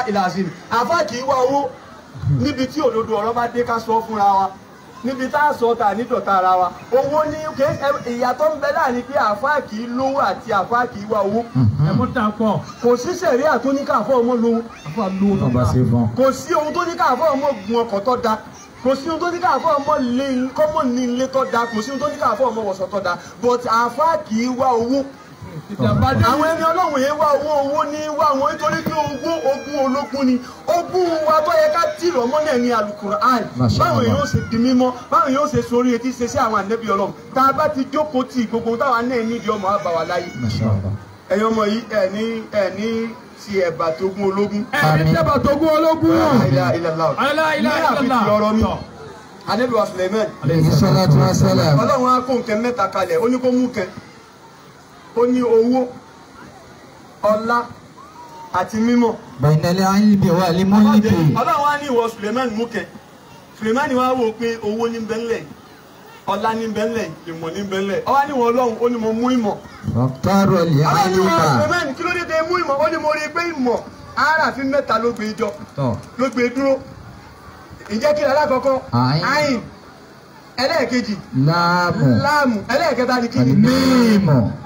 níbi tá a sọ tà nídọ̀tà ara wa. Owó ní ìyàtọ̀ ń bẹ láàárín pé àfáà kì í lówó àti àfáà kì í wá owó. Ẹ mọ dà pọ̀. kò sí sẹ̀ríà tó ní káàfọ́ ọmọ lówó àfa lo tó bá. ṣe fún kò sí ohun tó ní káàfọ́ ọmọ gun ọkọ̀ tó da. Kò sí ohun tó ní káàfọ́ ọmọ lé kọ́mọ ní ilé tó da. Kò sí ohun tó ní káàfọ́ ọmọ wọ̀sọ̀ tó da. But àfáà kì í wá owó ìjàmbájé. àwọn ẹni ọlọ́run yẹn wá owó owó ní wá wọn nítorí pé ogún ogún ológun ni. Ogún wa tó yẹ ká tì lọ mọ́lẹ̀ ní alukur'an báwọn yóò ṣe di mímọ́? Báwọn yóò ṣe sórí etí ṣe sí àwọn ànẹ́bí ọlọ́run? Tá a bá ti jókòó tì gbogbo táwa náà nídìí ọmọ àbáwá láyé. Ẹ̀yin ọmọ yìí ẹ̀ ní ẹ̀ ní ti ẹ̀bà tógún ológun. ẹ̀rí ti ẹ̀bà tógún ológun. aláìláìlá ọ̀rọ̀ mi. Anabi wa Suleiman ó ní owó ọlá àti mímọ̀. bàìnẹ́lẹ̀ ayélujára wà lè mú níbi. ọlọ́run wá ní ìwọ Suleiman múkẹ́ Suleiman wá wò pé owó ní bẹ́ńlẹ̀ ọlá ní bẹ́ńlẹ̀ ìmọ̀ ní bẹ́ńlẹ̀ ọwá ní ìwọ ọlọ́run ó ní mo mú ìmọ̀. ọ̀tọ́rọ̀ lè á ní ìmọ̀. ọlọ́run Suleiman kí ló dé dé mú ìmọ̀ ó ní mo rí i pé ìmọ̀ aráàfin mẹ́ta ló gbé jọ ló gbé dúró ìjẹ́ ẹlẹ́ẹ̀kejì. Láàmù. Láàmù. Ẹlẹ́ẹ̀kẹta ni kí ni?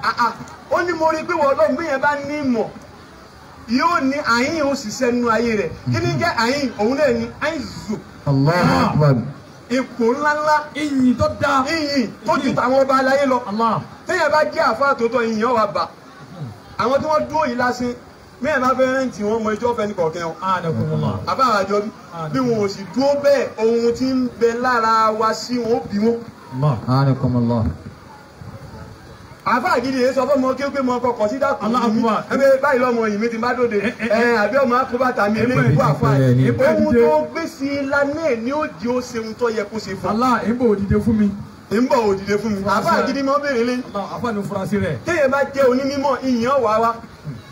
Ah, ah. ó ní mo rí i pé wọ́n ọlọ́run bí yẹn bá ní ìmọ̀ yóò ní àyìn ó ṣiṣẹ́ nínú ayé rẹ̀. Kí ni jẹ́ àyìn òun náà ní àyìn zù Allahu akbar. ipò ńláńlá. Iyì tó dáa. iyì tó ju tàwọn ọba aláyé lọ. Allah. téèyàn bá jẹ́ àfáà tó tọ́ iyì ọ̀wà bà. Àwọn tí wọ́n dúró yìí lásán mẹ́rin bá fẹ́ rẹ́ǹtì wọn mọ ẹjọ́ fẹ́ ní wọn anakumullah. àbáwá àjọ bí bí wọn ò sì dúró bẹ́ẹ̀ ohun tí ń bẹ lára wa sí wọn ó bí wọn. Àfáà gidi yẹn sọ fún ọmọ kí ó gbé mọ ọkọ kọ sí dàkú Akbar. ẹgbẹ báyìí lọmọ yìí mi ti bá dòde. Ẹ àbí ọmọ akóbàtà mi ìkú àfáà Bẹ́ẹ̀ ni. ohun tó gbé sí i lánàá ni ó di ó ṣe ohun tó yẹ kó ṣe fún. Allah ìbò òdìdé fún mi. un ń bọ̀ òdìdé fún mi. Àfáà gidi mọ́ bèrè lé. Allah àfààní furasí rẹ̀. téèyàn bá jẹ́ onímọ̀ ìyàn wà wá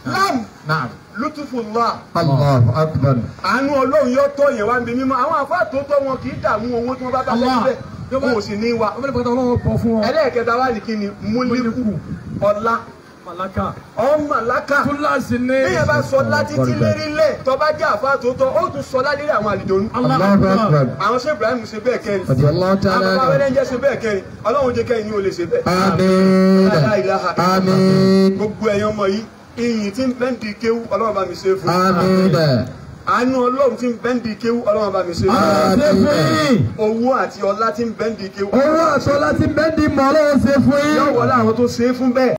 lam naam lutufullah Allahu akbar àánú ọlọ́run yóò tọ́ yẹn wá ń bi mímọ́ àwọn àfáà tó tọ́ wọn kì í dààmú owó tí wọ́n bá bá Allah. lẹ́sẹ̀ wọn ò sì ní wa ọmọdé pàtàkì ọlọ́wọ́ pọ̀ fún ọ. ẹlẹ́ẹ̀kẹta wá ní kí ni múlíkù ọlá Màláka. ọmọ làkà Túláàsì ni. bíyẹn bá sọ láti tí lérí lẹ̀ tó bá jẹ́ tó tọ́ ó tún sọ láti rí àwọn àlìdòun Allahu Akbar. àwọn ṣé Ibrahim ṣe bẹ́ẹ̀ kẹrin Radiyallahu ta'ala àwọn anhu. abẹ́rẹ́ ń jẹ́ ṣe bẹ́ẹ̀ kẹrin ọlọ́run jẹ́ kẹrin ní o lè ṣe bẹ́ẹ̀. Àmín. La ilaha illallah. Àmín. gbogbo ẹ̀yàn ọmọ yìí iyì tí ń bẹ́ǹdì kéwú ọlọ́run bá mi ṣe fún Àmín. àánú ọlọ́run tí ń bẹ́ǹdì kéwú ọlọ́run bá mi ṣe fún yín? owó àti ọlá tí ń bẹ́ǹdì kéwú Owó àtọ́lá ti bẹ́ẹ̀ di mọ́ ọlọ́run ṣe fún yín. yóò wọlé àwọn tó ṣe é fún bẹ́ẹ̀